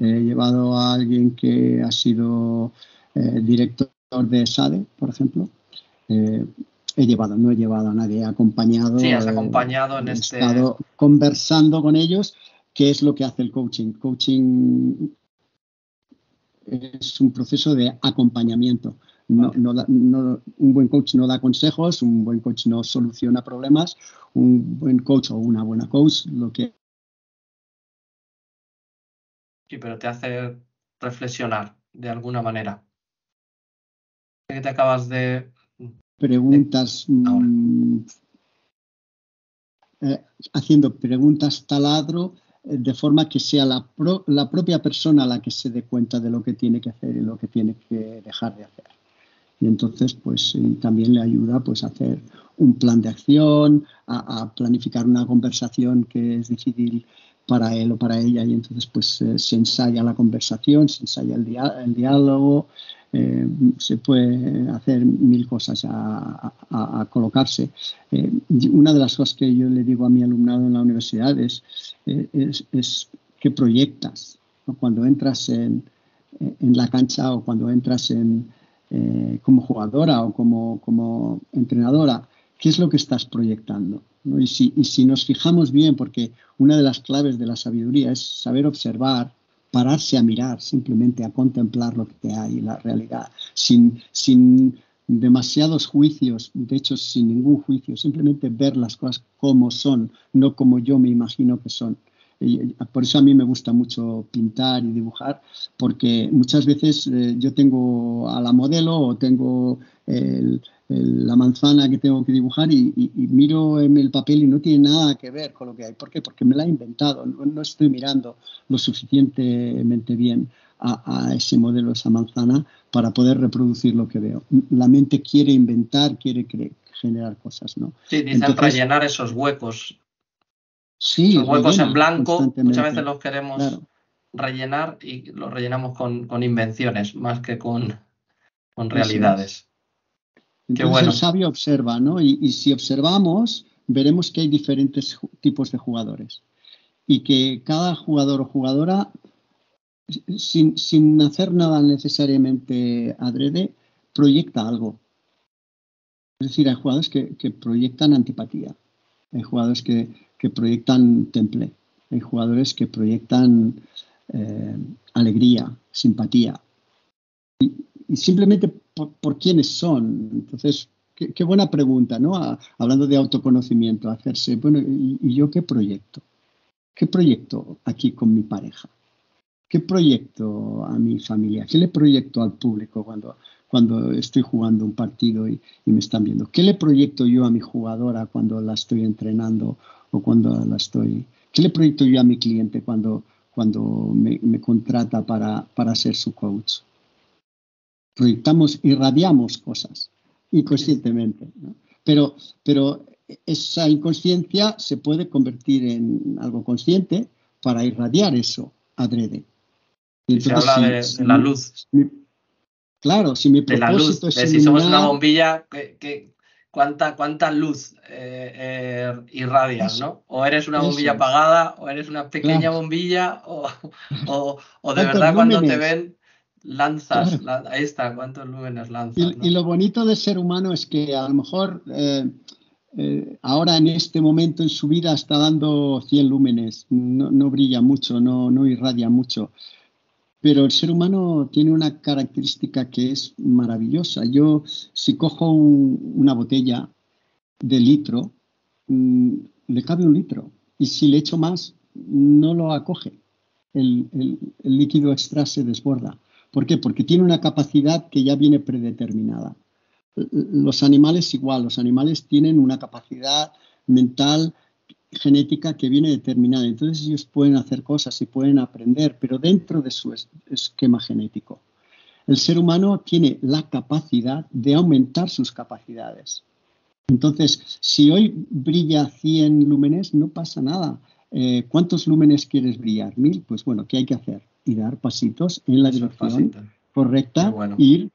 He llevado a alguien que ha sido eh, director de SADE, por ejemplo. Eh, he llevado, no he llevado a nadie, he acompañado. Sí, has acompañado en he este. estado conversando con ellos, qué es lo que hace el coaching. Coaching es un proceso de acompañamiento. un buen coach no da consejos, un buen coach no soluciona problemas, un buen coach o una buena coach lo que Sí, pero te hace reflexionar de alguna manera. ¿Qué te acabas de... Preguntas... Mm, eh, haciendo preguntas taladro eh, de forma que sea la, la propia persona la que se dé cuenta de lo que tiene que hacer y lo que tiene que dejar de hacer y entonces pues también le ayuda pues a hacer un plan de acción, a, planificar una conversación que es difícil para él o para ella y entonces pues eh, se ensaya la conversación, se ensaya el, el diálogo, eh, se puede hacer mil cosas a, colocarse. Eh, una de las cosas que yo le digo a mi alumnado en la universidad es, es, que proyectas. Cuando entras en, en la cancha o cuando entras en, como jugadora o como, como, entrenadora, ¿qué es lo que estás proyectando? Y, si, y, si, nos fijamos bien, porque una de las claves de la sabiduría es saber observar, pararse a mirar, simplemente a contemplar lo que hay, la realidad, sin, sin demasiados juicios, de hecho sin ningún juicio, simplemente ver las cosas como son, no como yo me imagino que son. Por eso a mí me gusta mucho pintar y dibujar, porque muchas veces eh, yo tengo a la modelo o tengo la manzana que tengo que dibujar y, miro en el papel y no tiene nada que ver con lo que hay. ¿Por qué? Porque me la he inventado, no, estoy mirando lo suficientemente bien a, ese modelo, esa manzana, para poder reproducir lo que veo. La mente quiere inventar, quiere generar cosas, ¿no? Sí, dicen rellenar esos huecos Sí, huecos en blanco, muchas veces los queremos rellenar y los rellenamos con, invenciones más que con, con realidades. Entonces bueno. el sabio observa, ¿no? Y, si observamos, veremos que hay diferentes tipos de jugadores y que cada jugador o jugadora, sin, hacer nada necesariamente adrede, proyecta algo. Es decir, hay jugadores que, que proyectan antipatía, hay jugadores que, que proyectan temple, hay jugadores que proyectan eh, alegría, simpatía. Y, simplemente por, quiénes son. Entonces, qué, buena pregunta, ¿no? hablando de autoconocimiento, hacerse, bueno, ¿y, yo qué proyecto? ¿Qué proyecto aquí con mi pareja? ¿Qué proyecto a mi familia? ¿Qué le proyecto al público cuando, cuando estoy jugando un partido y, me están viendo? ¿Qué le proyecto yo a mi jugadora cuando la estoy entrenando o cuando la estoy... ¿Qué le proyecto yo a mi cliente cuando, cuando me, contrata para, para, ser su coach? Proyectamos, irradiamos cosas inconscientemente, pero, pero esa inconsciencia se puede convertir en algo consciente para irradiar eso adrede. Y se habla de, la luz. claro, si mi propósito es. si somos una bombilla, que, cuánta, cuánta luz eh, eh, irradias, ¿no? O eres una bombilla apagada, o eres una pequeña bombilla, o, o, de verdad cuando te ven lanzas, ahí está, cuántos lúmenes lanzas. Y, lo bonito del ser humano es que a lo mejor eh, ahora en este momento en su vida está dando 100 lúmenes, no, no brilla mucho, no, no irradia mucho, pero el ser humano tiene una característica que es maravillosa. Yo, si cojo una botella de litro, mm, le cabe un litro. Y si le echo más, no lo acoge. El, líquido extra se desborda. ¿Por qué? Porque tiene una capacidad que ya viene predeterminada. Los animales igual, los animales tienen una capacidad mental genética que viene determinada. Entonces ellos pueden hacer cosas y pueden aprender, pero dentro de su esquema genético. El ser humano tiene la capacidad de aumentar sus capacidades. Entonces, si hoy brilla 100 lúmenes, no pasa nada. Eh, ¿Cuántos lúmenes quieres brillar? ¿Mil? Pues bueno, ¿qué hay que hacer? Y dar pasitos en la dirección correcta, ir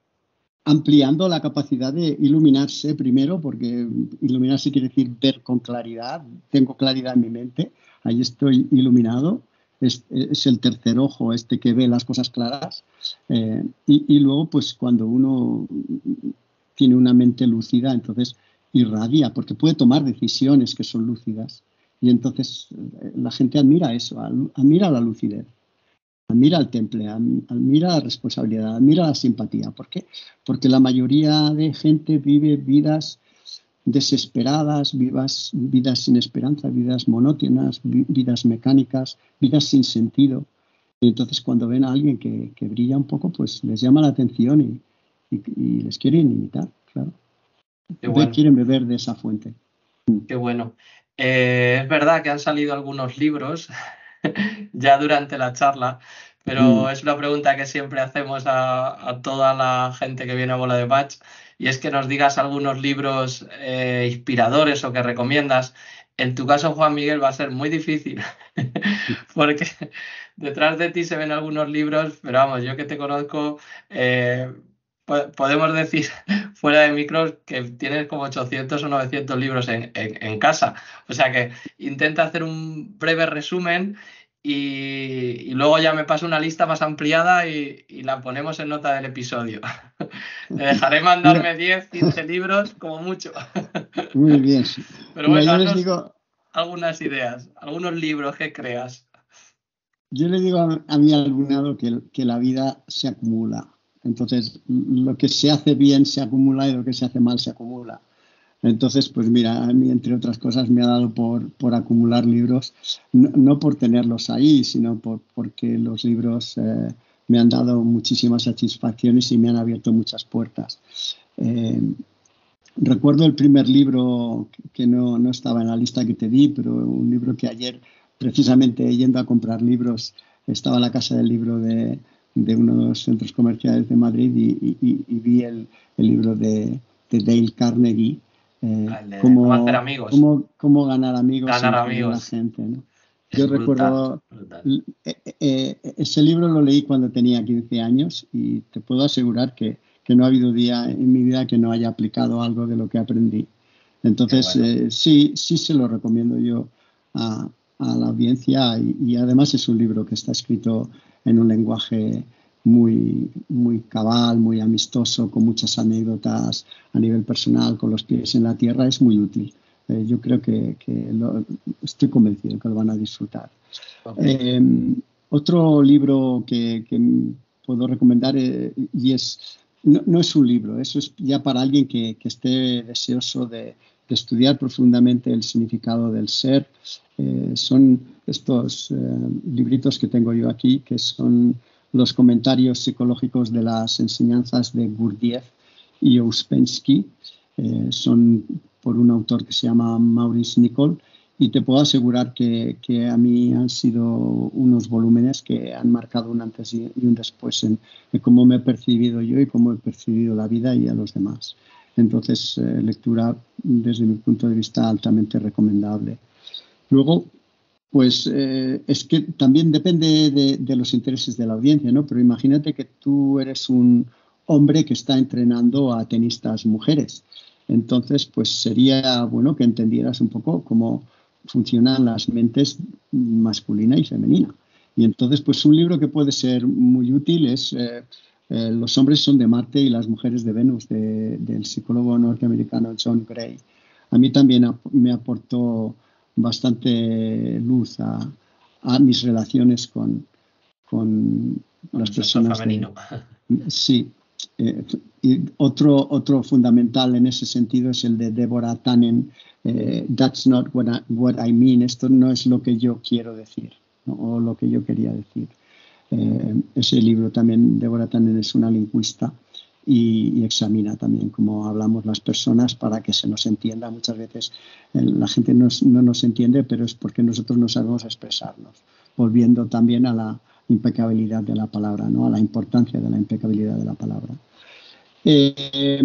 ampliando la capacidad de iluminarse primero, porque iluminarse quiere decir ver con claridad, tengo claridad en mi mente, ahí estoy iluminado, es, el tercer ojo este que ve las cosas claras, eh, y, luego pues cuando uno tiene una mente lúcida, entonces irradia, porque puede tomar decisiones que son lúcidas, y entonces eh, la gente admira eso, admira la lucidez admira al temple, admira la responsabilidad, admira la simpatía. ¿Por qué? Porque la mayoría de gente vive vidas desesperadas, vidas, vidas sin esperanza, vidas monótonas, vidas mecánicas, vidas sin sentido. entonces cuando ven a alguien que, brilla un poco, pues les llama la atención y, les quieren imitar, claro. Quieren beber de esa fuente. Qué bueno. Eh, es verdad que han salido algunos libros ya durante la charla, pero mm. es una pregunta que siempre hacemos a, toda la gente que viene a Bola de Batch y es que nos digas algunos libros eh, inspiradores o que recomiendas. En tu caso, Juan Miguel, va a ser muy difícil porque detrás de ti se ven algunos libros, pero vamos, yo que te conozco, eh, podemos decir fuera de micros que tienes como 800 o 900 libros en, casa. O sea que intenta hacer un breve resumen y, luego ya me paso una lista más ampliada y, la ponemos en nota del episodio. Te dejaré mandarme 10, 15 libros como mucho. Muy bien. Pero bueno, les digo... algunas ideas, algunos libros que creas. Yo le digo a, mi alumnado que, que la vida se acumula. Entonces, lo que se hace bien se acumula y lo que se hace mal se acumula. Entonces, pues mira, a mí, entre otras cosas, me ha dado por, por acumular libros, no, por tenerlos ahí, sino por, porque los libros eh, me han dado muchísimas satisfacciones y me han abierto muchas puertas. Eh, recuerdo el primer libro que no, no, estaba en la lista que te di, pero un libro que ayer, precisamente yendo a comprar libros, estaba en la casa del libro de, de unos centros comerciales de Madrid y, vi el, el libro de, de Dale Carnegie eh, cómo, hacer amigos. Cómo, ganar amigos. Ganar La gente, Yo recuerdo, eh, eh, ese libro lo leí cuando tenía 15 años y te puedo asegurar que, que, no ha habido día en mi vida que no haya aplicado algo de lo que aprendí. Entonces, sí, sí se lo recomiendo yo a, a la audiencia y, y, además es un libro que está escrito en un lenguaje muy, muy cabal, muy amistoso, con muchas anécdotas a nivel personal, con los pies en la tierra, es muy útil. Eh, yo creo que, estoy convencido que lo van a disfrutar. Eh, otro libro que, puedo recomendar eh, y es no, es un libro, eso es ya para alguien que, esté deseoso de, estudiar profundamente el significado del ser. son estos libritos que tengo yo aquí, que son los comentarios psicológicos de las enseñanzas de Gurdjieff y Ouspensky. Eh, son por un autor que se llama Maurice Nicol y te puedo asegurar que, a mí han sido unos volúmenes que han marcado un antes y un después en, cómo me he percibido yo y cómo he percibido la vida y a los demás. Entonces, eh, lectura desde mi punto de vista altamente recomendable. Luego, pues eh, es que también depende de, los intereses de la audiencia, ¿no? Pero imagínate que tú eres un hombre que está entrenando a tenistas mujeres. Entonces, pues sería bueno que entendieras un poco cómo funcionan las mentes masculina y femenina. Y entonces, pues un libro que puede ser muy útil es eh, eh, Los hombres son de Marte y las mujeres de Venus, del psicólogo norteamericano John Gray. A mí también me aportó bastante luz a, mis relaciones con, con las personas. Femenino. sí. Eh, y otro, otro fundamental en ese sentido es el de Deborah Tannen, eh, That's not what I, what I, mean, esto no es lo que yo quiero decir o lo que yo quería decir. Eh, ese libro también, Deborah Tannen es una lingüista y, examina también cómo hablamos las personas para que se nos entienda. Muchas veces eh, la gente no nos entiende, pero es porque nosotros no sabemos expresarnos, volviendo también a la impecabilidad de la palabra, ¿no? a la importancia de la impecabilidad de la palabra. Eh,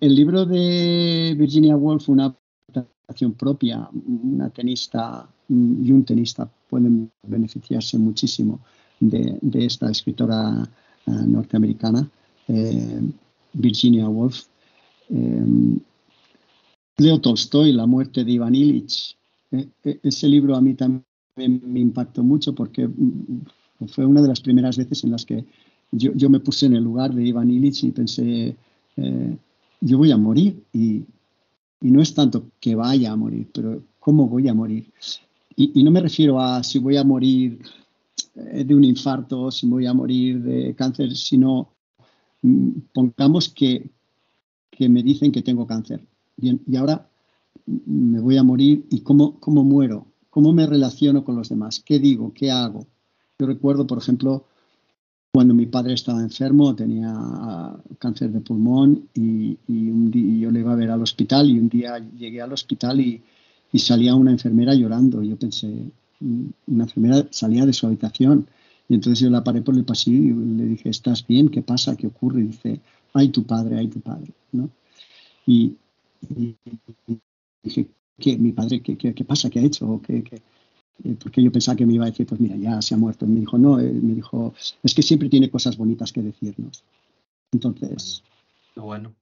el libro de Virginia Woolf, una adaptación propia, una tenista y un tenista pueden beneficiarse muchísimo de, esta escritora eh, norteamericana. Eh, Virginia Woolf. Eh, Leo Tolstoy, La muerte de Iván Illich. Eh, ese libro a mí también me impactó mucho porque mm, fue una de las primeras veces en las que yo, me puse en el lugar de Iván Illich y pensé, yo voy a morir y, no es tanto que vaya a morir, pero cómo voy a morir. Y, y, no me refiero a si voy a morir de un infarto, si voy a morir de cáncer, sino pongamos que, me dicen que tengo cáncer. Y ahora me voy a morir y cómo, cómo muero, cómo me relaciono con los demás, qué digo, qué hago. Yo recuerdo, por ejemplo, cuando mi padre estaba enfermo, tenía cáncer de pulmón y, día, yo le iba a ver al hospital y un día llegué al hospital y, y salía una enfermera llorando. Yo pensé, mm, una enfermera salía de su habitación y entonces yo la paré por el pasillo y le dije, ¿estás bien? ¿Qué pasa? ¿Qué ocurre? Y dice, ay tu padre, ay tu padre. ¿no? Y, dije, ¿qué? ¿Mi padre qué, qué, qué pasa? ¿Qué ha hecho? ¿Qué, qué? Eh, porque yo pensaba que me iba a decir, pues mira, ya se ha muerto. Y me dijo, no, eh", me dijo, es que siempre tiene cosas bonitas que decirnos. Entonces, bueno.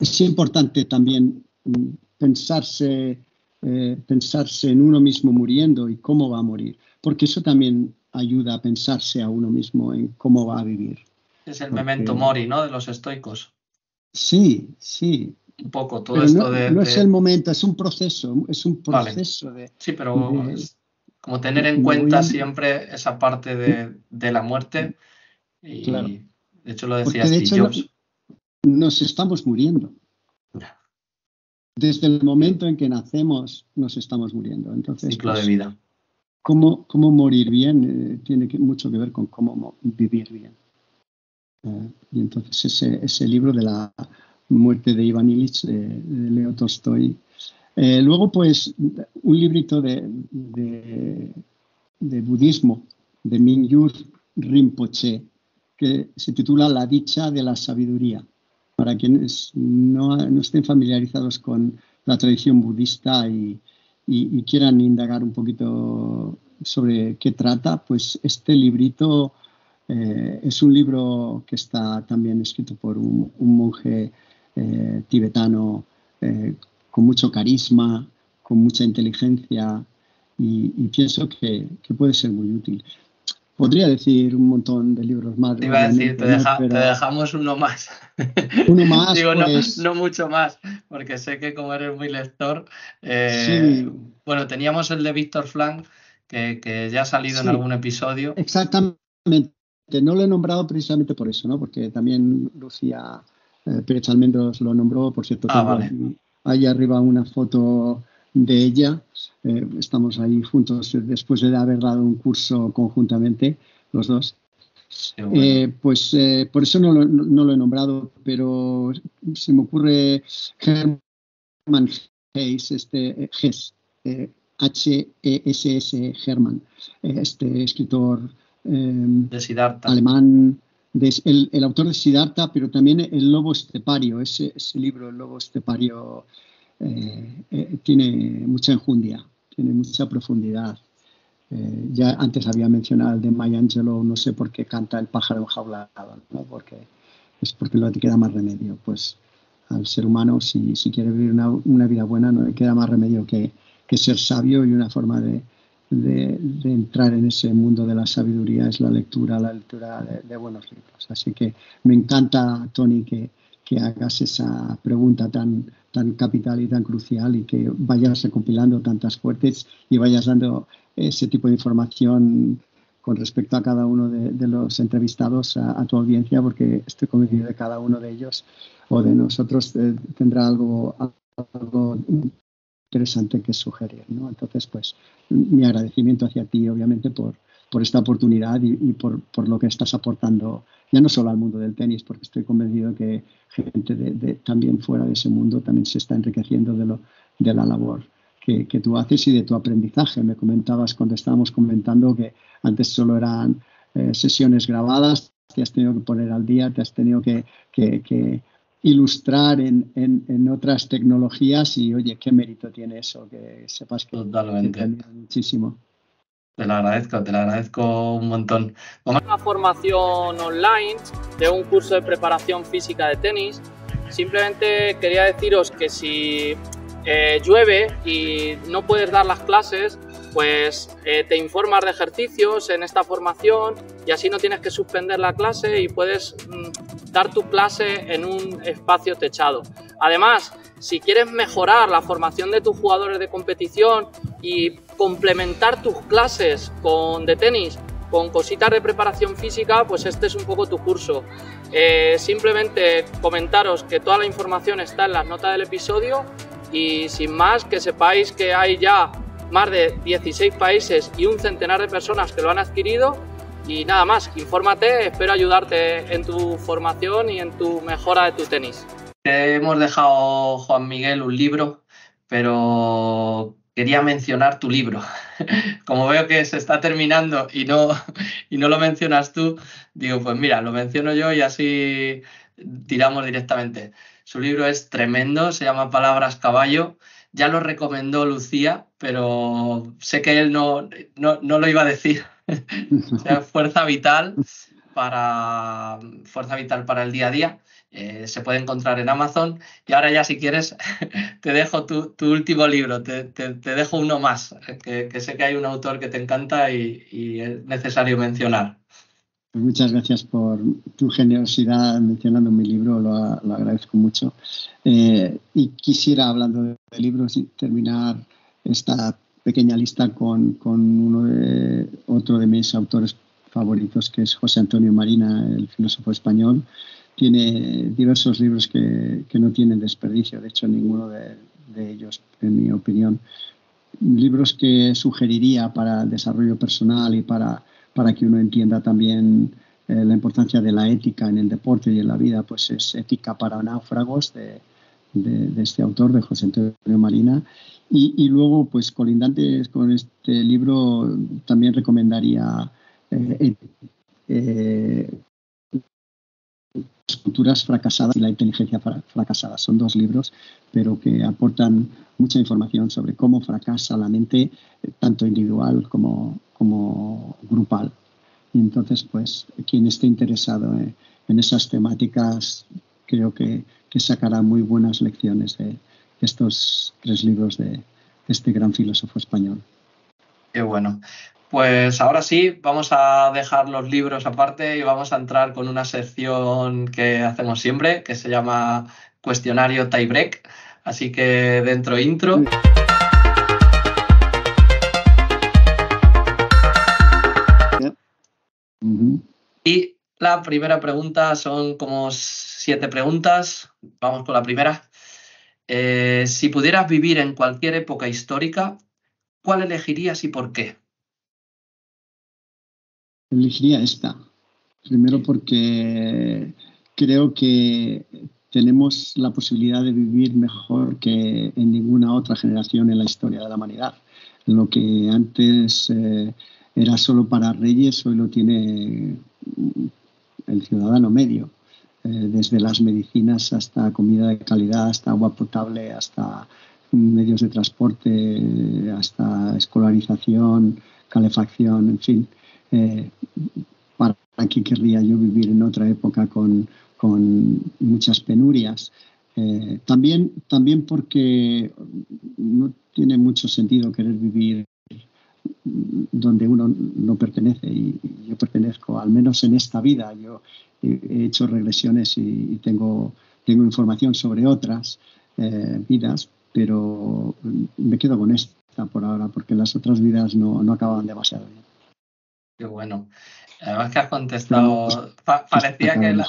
es importante también mm, pensarse, eh, pensarse en uno mismo muriendo y cómo va a morir, porque eso también ayuda a pensarse a uno mismo en cómo va a vivir. Es el memento mori, ¿no? De los estoicos. Sí, sí. Un poco todo esto no, de. No es el momento, es un proceso, es un proceso de. Sí, pero como tener en cuenta siempre esa parte de, la muerte. Y claro. de hecho lo decía Steve Nos estamos muriendo. Desde el momento en que nacemos, nos estamos muriendo. Entonces, Ciclo de pues, vida cómo, cómo morir bien eh, tiene mucho que ver con cómo vivir bien. Eh, y entonces ese, ese, libro de la muerte de Iván Illich, de, Leo Tolstoy. Eh, luego, pues, un librito de, de, budismo de Mingyur Rinpoche, que se titula La dicha de la sabiduría. Para quienes no, no estén familiarizados con la tradición budista y, y, quieran indagar un poquito sobre qué trata, pues este librito eh, es un libro que está también escrito por un, monje eh, tibetano eh, con mucho carisma, con mucha inteligencia y, pienso que, puede ser muy útil. Podría decir un montón de libros más. Te iba a decir, te, dejamos uno más. Uno más. Digo, pues... no, mucho más, porque sé que como eres muy lector. Eh, bueno, teníamos el de Víctor Flank, que, ya ha salido en algún episodio. Exactamente. No lo he nombrado precisamente por eso, ¿no? Porque también Lucía eh, Pérez Almendros lo nombró, por cierto. Ah, vale. Ahí arriba una foto de ella. Eh, estamos ahí juntos después de haber dado un curso conjuntamente, los dos. Eh, pues eh, por eso no lo, he nombrado, pero se me ocurre Herman Hayes, este H-E-S-S Herman, este escritor alemán, el, autor de Siddhartha, pero también El Lobo Estepario, ese, ese libro, El Lobo Estepario eh, eh, tiene mucha enjundia, tiene mucha profundidad. Eh, ya antes había mencionado el de Maya Angelou, no sé por qué canta el pájaro enjaulado, ¿no? porque es porque no te queda más remedio. Pues al ser humano, si, si quiere vivir una, vida buena, no le queda más remedio que, que ser sabio y una forma de, de, entrar en ese mundo de la sabiduría es la lectura, la lectura de buenos libros. Así que me encanta, Tony, que, que hagas esa pregunta tan, tan capital y tan crucial y que vayas recompilando tantas fuertes y vayas dando ese tipo de información con respecto a cada uno de, los entrevistados a, tu audiencia, porque estoy convencido de que cada uno de ellos o de nosotros eh, tendrá algo, algo interesante que sugerir. ¿no? Entonces, pues mi agradecimiento hacia ti, obviamente, por, por esta oportunidad y, por, por, lo que estás aportando ya no solo al mundo del tenis, porque estoy convencido que gente de, también fuera de ese mundo también se está enriqueciendo de, lo, de la labor que, que, tú haces y de tu aprendizaje. Me comentabas cuando estábamos comentando que antes solo eran eh, sesiones grabadas, te has tenido que poner al día, te has tenido que, que, ilustrar en, en, en, otras tecnologías y oye, qué mérito tiene eso, que sepas que, Totalmente. muchísimo. Te lo agradezco, te lo agradezco un montón. Una formación online de un curso de preparación física de tenis. Simplemente quería deciros que si eh, llueve y no puedes dar las clases, pues eh, te informas de ejercicios en esta formación y así no tienes que suspender la clase y puedes mm, dar tu clase en un espacio techado. Además, si quieres mejorar la formación de tus jugadores de competición y complementar tus clases con, de tenis con cositas de preparación física, pues este es un poco tu curso. Eh, simplemente comentaros que toda la información está en las notas del episodio y sin más que sepáis que hay ya más de 16 países y un centenar de personas que lo han adquirido Y nada más, infórmate, espero ayudarte en tu formación y en tu mejora de tu tenis. Hemos dejado, Juan Miguel, un libro, pero quería mencionar tu libro. Como veo que se está terminando y no, y no lo mencionas tú, digo, pues mira, lo menciono yo y así tiramos directamente. Su libro es tremendo, se llama Palabras Caballo. Ya lo recomendó Lucía, pero sé que él no, no, no lo iba a decir. fuerza vital para fuerza vital para el día a día. Eh, se puede encontrar en Amazon. Y ahora ya si quieres, te dejo tu, último libro, te, dejo uno más, que, sé que hay un autor que te encanta y, es necesario mencionar. Muchas gracias por tu generosidad mencionando mi libro, lo, agradezco mucho. Eh, y quisiera, hablando de, libros, terminar esta pequeña lista con, uno de, otro de mis autores favoritos, que es José Antonio Marina, el filósofo español. Tiene diversos libros que, no tienen desperdicio, de hecho ninguno de, ellos, en mi opinión. Libros que sugeriría para el desarrollo personal y para, para que uno entienda también eh, la importancia de la ética en el deporte y en la vida, pues es Ética para náufragos de, de, este autor, de José Antonio Marina. Y, luego, pues colindantes con este libro, también recomendaría eh, eh, culturas fracasadas y la inteligencia fracasada. Son dos libros, pero que aportan mucha información sobre cómo fracasa la mente, eh, tanto individual como, como grupal. Y entonces, pues, quien esté interesado en esas temáticas, creo que, que sacará muy buenas lecciones de estos tres libros de este gran filósofo español. Qué bueno. Pues ahora sí, vamos a dejar los libros aparte y vamos a entrar con una sección que hacemos siempre, que se llama cuestionario tiebreak. Así que dentro intro. Y la primera pregunta son como siete preguntas. Vamos con la primera. Eh, si pudieras vivir en cualquier época histórica, ¿cuál elegirías y por qué? Elegiría esta. Primero porque creo que tenemos la posibilidad de vivir mejor que en ninguna otra generación en la historia de la humanidad. Lo que antes eh, era solo para reyes, hoy lo tiene el ciudadano medio. Eh, desde las medicinas hasta comida de calidad, hasta agua potable, hasta medios de transporte, hasta escolarización, calefacción, en fin. Eh, ¿Para qué querría yo vivir en otra época con, muchas penurias? Eh, también, también porque no tiene mucho sentido querer vivir donde uno no pertenece y yo pertenezco, al menos en esta vida. Yo he hecho regresiones y, tengo, tengo información sobre otras eh, vidas, pero me quedo con esta por ahora, porque las otras vidas no, no acababan demasiado bien. Qué bueno. Además que has contestado, parecía, que la,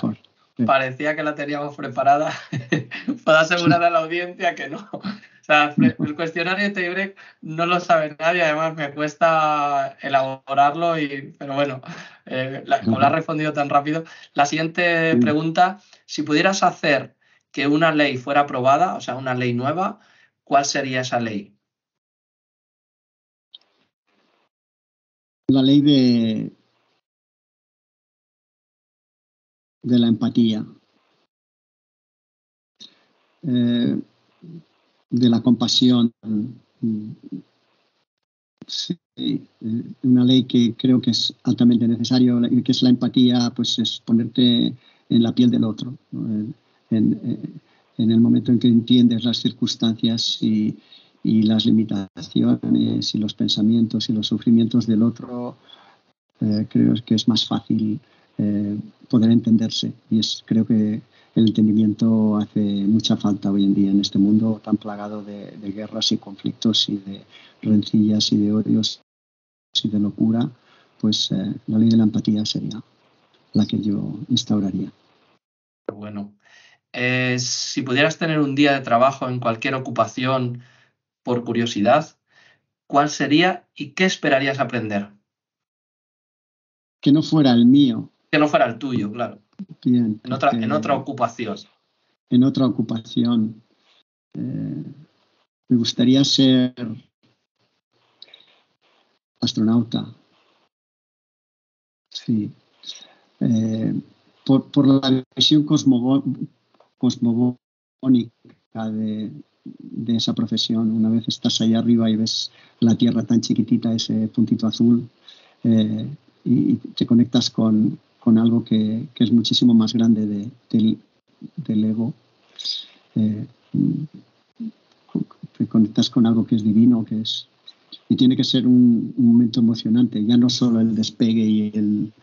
parecía que la teníamos preparada. Puedo asegurar a la audiencia que no. O sea, el cuestionario de no lo sabe nadie, además me cuesta elaborarlo, y, pero bueno, eh, como lo has respondido tan rápido. La siguiente pregunta, si pudieras hacer que una ley fuera aprobada, o sea, una ley nueva, ¿cuál sería esa ley? La ley de, de la empatía. Eh, de la compasión. una ley que creo que es altamente necesario, que es la empatía, pues es ponerte en la piel del otro, en, el momento en que entiendes las circunstancias y, las limitaciones y los pensamientos y los sufrimientos del otro, eh, creo que es más fácil eh, poder entenderse. Y es, creo que el entendimiento hace mucha falta hoy en día en este mundo tan plagado de, guerras y conflictos y de rencillas y de odios y de locura, pues eh, la ley de la empatía sería la que yo instauraría. Bueno, eh, si pudieras tener un día de trabajo en cualquier ocupación por curiosidad, ¿cuál sería y qué esperarías aprender? que no fuera el mío. Que no fuera el tuyo, claro. Bien. En otra, en otra ocupación. En otra ocupación. Eh, me gustaría ser astronauta. Sí. Eh, por, la visión cosmogónica de, esa profesión. Una vez estás ahí arriba y ves la Tierra tan chiquitita, ese puntito azul, eh, y te conectas con, algo que, es muchísimo más grande del, ego. Eh, te conectas con algo que es divino, que es y tiene que ser un, momento emocionante, ya no solo el despegue y el,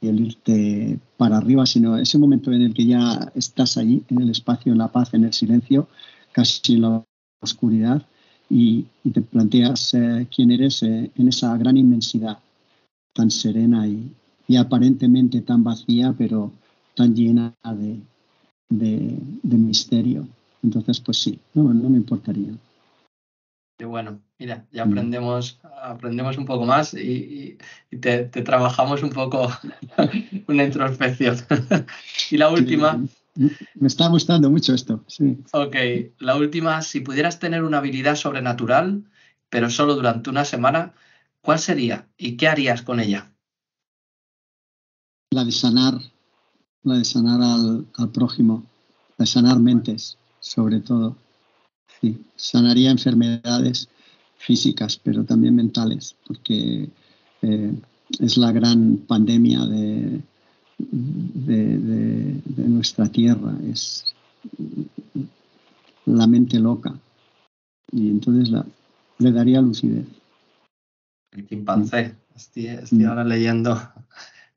el, irte para arriba, sino ese momento en el que ya estás allí, en el espacio, en la paz, en el silencio, casi en la oscuridad, y, te planteas eh, quién eres eh, en esa gran inmensidad, tan serena y, aparentemente tan vacía, pero tan llena de, de, misterio. Entonces, pues sí, no, no me importaría. Qué bueno, mira, ya mm. aprendemos, aprendemos un poco más y, te, trabajamos un poco una introspección. y la última. Me está gustando mucho esto, sí. Ok, la última, si pudieras tener una habilidad sobrenatural, pero solo durante una semana, ¿cuál sería y qué harías con ella? La de sanar, la de sanar al, al prójimo, la de sanar mentes, sobre todo sanaría enfermedades físicas, pero también mentales, porque eh, es la gran pandemia de, de, nuestra tierra, es la mente loca. Y entonces la, le daría lucidez. El chimpancé. Estoy, estoy ahora leyendo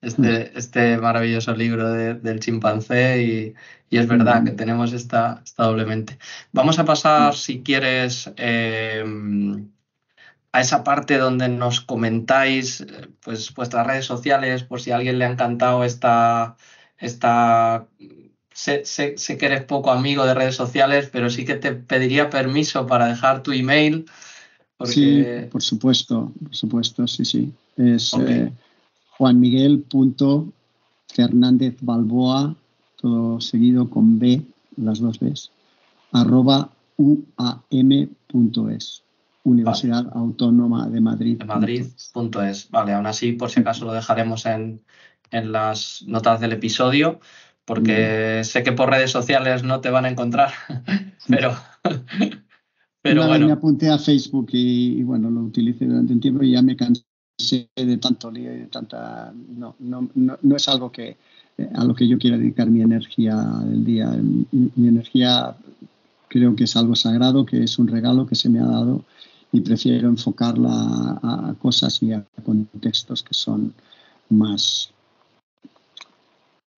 este, este maravilloso libro del chimpancé y, es verdad que tenemos esta, esta, doblemente. Vamos a pasar, si quieres, em, a esa parte donde nos comentáis pues, vuestras redes sociales, por si a alguien le ha encantado esta... esta sé, sé, que eres poco amigo de redes sociales, pero sí que te pediría permiso para dejar tu email. Sí, por supuesto, por supuesto, sí, sí. Es, eh, Juan Miguel Fernández Balboa, todo seguido con B, las dos Bs, arroba uam.es, Universidad Autónoma de Madrid. De Madrid.es. Vale, aún así, por si acaso lo dejaremos en, las notas del episodio, porque sé que por redes sociales no te van a encontrar, pero... pero bueno. Me apunté a Facebook y, y, bueno, lo utilicé durante un tiempo y ya me cansé de tanto lío y de tanta... No, no, no, es algo que, eh, a lo que yo quiera dedicar mi energía del día. Mi, energía creo que es algo sagrado, que es un regalo que se me ha dado y prefiero enfocarla a, cosas y a contextos que son más,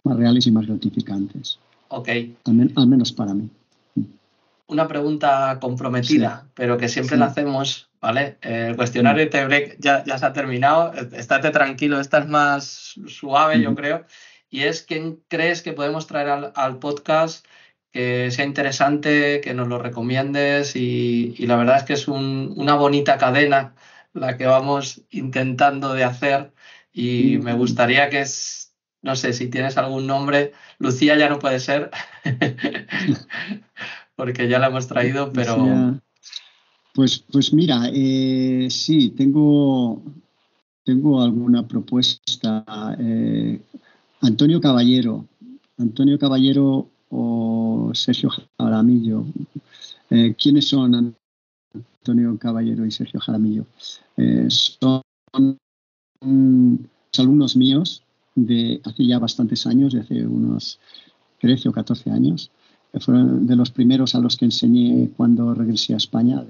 más reales y más gratificantes. Ok. Al, menos para mí. Una pregunta comprometida, pero que siempre la hacemos ¿vale? El cuestionario de Tebreak ya, ya se ha terminado, estate tranquilo, esta es más suave, yo creo, y es quién crees que podemos traer al, podcast que sea interesante, que nos lo recomiendes y, la verdad es que es una bonita cadena la que vamos intentando de hacer y me gustaría que es, no sé, si tienes algún nombre, Lucía ya no puede ser, porque ya la hemos traído, pero... Pues, pues mira, eh, sí, tengo, tengo alguna propuesta. Eh, Antonio Caballero, Antonio Caballero o Sergio Jaramillo. Eh, ¿Quiénes son Antonio Caballero y Sergio Jaramillo? son alumnos míos de hace ya bastantes años, de hace unos 13 o 14 años. Fueron de los primeros a los que enseñé cuando regresé a España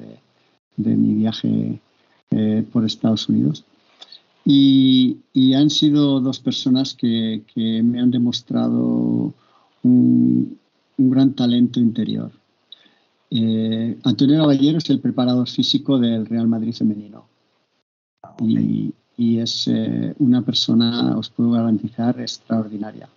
de, mi viaje eh, por Estados Unidos. Y, han sido dos personas que, me han demostrado un, gran talento interior. Eh, Antonio Caballero es el preparador físico del Real Madrid femenino. Y, es eh, una persona, os puedo garantizar, extraordinaria.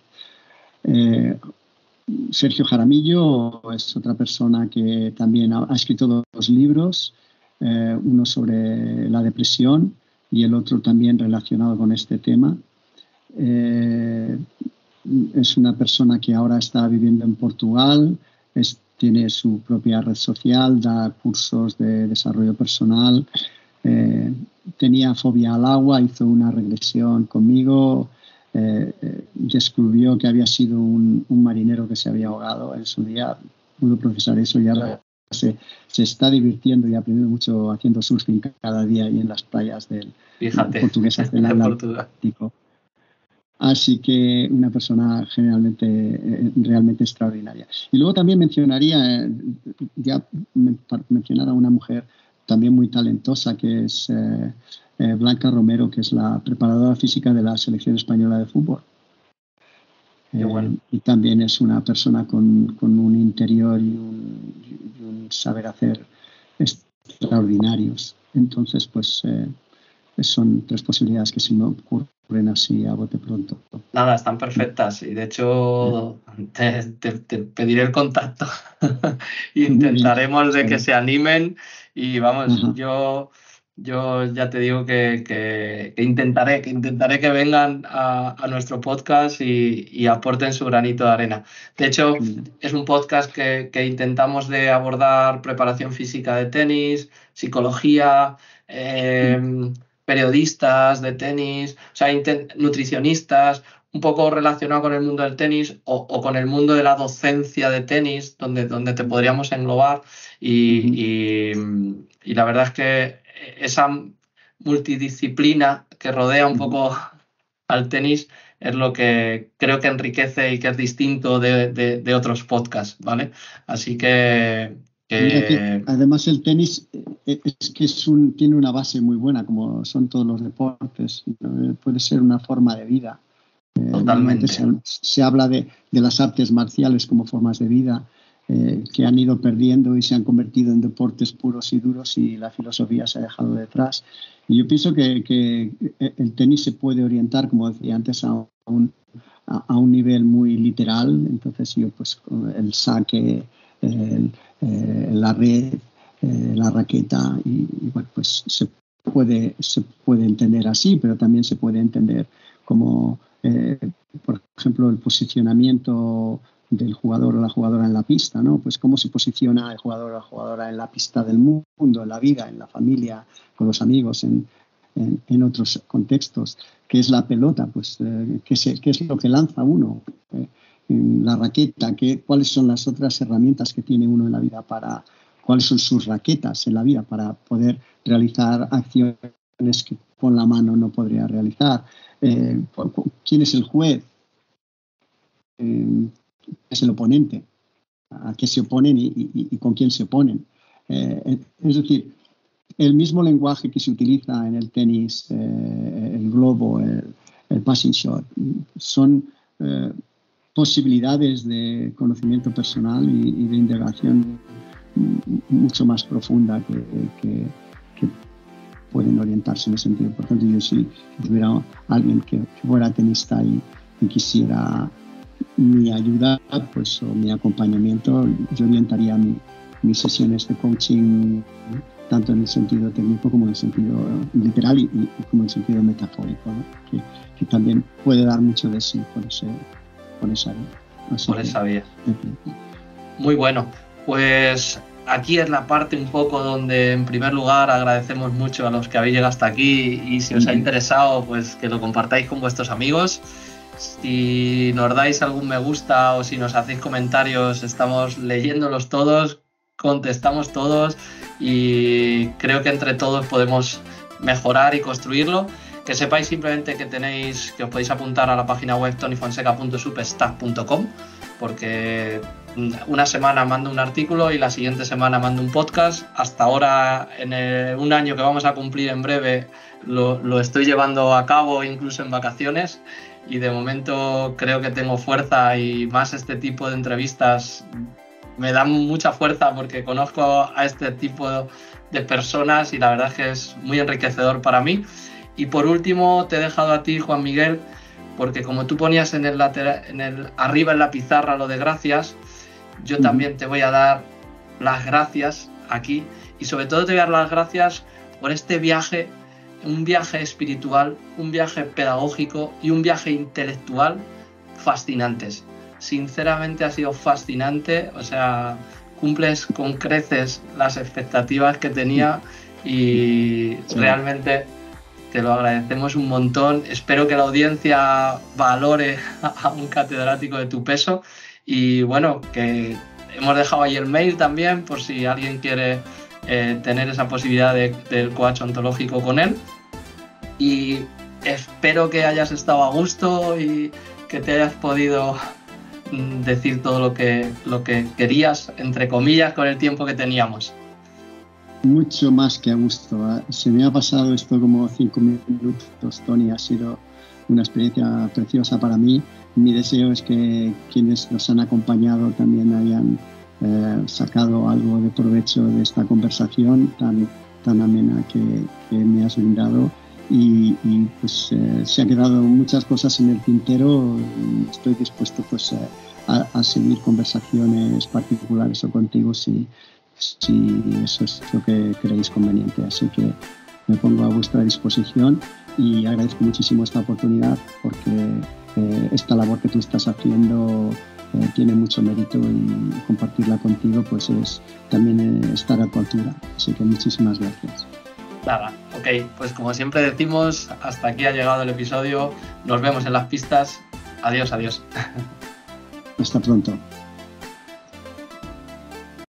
Sergio Jaramillo es otra persona que también ha escrito dos libros eh, uno sobre la depresión y el otro también relacionado con este tema. Eh, es una persona que ahora está viviendo en Portugal, tiene su propia red social, da cursos de desarrollo personal, eh, tenía fobia al agua, hizo una regresión conmigo, eh, descubrió que había sido un, marinero que se había ahogado en su día, pudo procesar eso y ahora se, se, está divirtiendo y aprendiendo mucho haciendo surfing cada día y en las playas del portuguesas del Atlántico. Así que una persona generalmente eh, realmente extraordinaria. Y luego también mencionaría, eh, ya mencionar a una mujer también muy talentosa que es eh, Blanca Romero, que es la preparadora física de la selección española de fútbol. y también es una persona con, un interior y un, saber hacer extraordinarios. Entonces, pues son tres posibilidades que se me ocurren así a bote pronto. Nada, están perfectas y de hecho te, pediré el contacto. Intentaremos de que se animen y vamos, yo, yo ya te digo que, intentaré, que intentaré que vengan a, nuestro podcast y, aporten su granito de arena. De hecho, es un podcast que, intentamos de abordar preparación física de tenis, psicología. Eh, periodistas de tenis, o sea, nutricionistas, un poco relacionado con el mundo del tenis o, con el mundo de la docencia de tenis, donde, donde te podríamos englobar. Y, la verdad es que esa multidisciplina que rodea un poco al tenis es lo que creo que enriquece y que es distinto de, de otros podcasts, ¿vale? Así que además el tenis eh, es que es un, tiene una base muy buena, como son todos los deportes. Puede ser una forma de vida. Eh, Totalmente. Se, habla de, las artes marciales como formas de vida eh, que han ido perdiendo y se han convertido en deportes puros y duros y la filosofía se ha dejado detrás. Y yo pienso que, el tenis se puede orientar, como decía antes, a un, a un nivel muy literal. Entonces yo pues el saque eh, la red, eh, la raqueta y, bueno, pues se puede, se puede entender así, pero también se puede entender como, eh, por ejemplo, el posicionamiento del jugador o la jugadora en la pista, ¿no? Pues cómo se posiciona el jugador o la jugadora en la pista del mundo, en la vida, en la familia, con los amigos, en, en, otros contextos. ¿Qué es la pelota? Pues ¿qué, ¿qué, es lo que lanza uno? La raqueta, cuáles son las otras herramientas que tiene uno en la vida para, cuáles son sus raquetas en la vida para poder realizar acciones que con la mano no podría realizar. Eh, ¿Quién es el juez? Eh, es el oponente? ¿A qué se oponen y, con quién se oponen? Eh, es decir, el mismo lenguaje que se utiliza en el tenis, el globo, el, passing shot, son posibilidades de conocimiento personal y, de integración mucho más profunda que, pueden orientarse en ese sentido. Por ejemplo, yo si tuviera alguien que, fuera tenista y, quisiera mi ayuda pues, o mi acompañamiento, yo orientaría mis sesiones de coaching tanto en el sentido técnico como en el sentido literal y, como en el sentido metafórico, que, que, también puede dar mucho de sí por ese, por esa vía. por esa vía. Muy bueno. Pues aquí es la parte un poco donde en primer lugar agradecemos mucho a los que habéis llegado hasta aquí y si os ha interesado pues que lo compartáis con vuestros amigos. Si nos dais algún me gusta o si nos hacéis comentarios, estamos leyéndolos todos, contestamos todos y creo que entre todos podemos mejorar y construirlo. Que sepáis simplemente que tenéis, que os podéis apuntar a la página web tonyfonseca.superstaff.com porque una semana mando un artículo y la siguiente semana mando un podcast. Hasta ahora, en un año que vamos a cumplir en breve, lo, lo, estoy llevando a cabo incluso en vacaciones y de momento creo que tengo fuerza y más este tipo de entrevistas me dan mucha fuerza porque conozco a este tipo de personas y la verdad es que es muy enriquecedor para mí. Y por último, te he dejado a ti, Juan Miguel, porque como tú ponías en el, lateral, en el arriba en la pizarra lo de gracias, yo también te voy a dar las gracias aquí. Y sobre todo te voy a dar las gracias por este viaje un viaje espiritual, un viaje pedagógico y un viaje intelectual fascinantes. Sinceramente ha sido fascinante, o sea, cumples con creces las expectativas que tenía y realmente te lo agradecemos un montón. Espero que la audiencia valore a un catedrático de tu peso y bueno, que hemos dejado ahí el mail también por si alguien quiere eh, tener esa posibilidad del coach ontológico con él. Y espero que hayas estado a gusto y que te hayas podido mm, decir todo lo que, lo que querías, entre comillas, con el tiempo que teníamos. Mucho más que a gusto. ¿eh? Se me ha pasado esto como cinco minutos, Tony. Ha sido una experiencia preciosa para mí. Mi deseo es que quienes nos han acompañado también hayan eh, sacado algo de provecho de esta conversación tan, tan amena que, me has brindado y, pues eh, se han quedado muchas cosas en el tintero estoy dispuesto pues eh, a, seguir conversaciones particulares o contigo si, si eso es lo que creéis conveniente así que me pongo a vuestra disposición y agradezco muchísimo esta oportunidad porque esta labor que tú estás haciendo eh, tiene mucho mérito y compartirla contigo pues es también eh, estar a tu altura. Así que muchísimas gracias. Nada, ok, pues como siempre decimos, hasta aquí ha llegado el episodio. Nos vemos en las pistas. Adiós, adiós. Hasta pronto.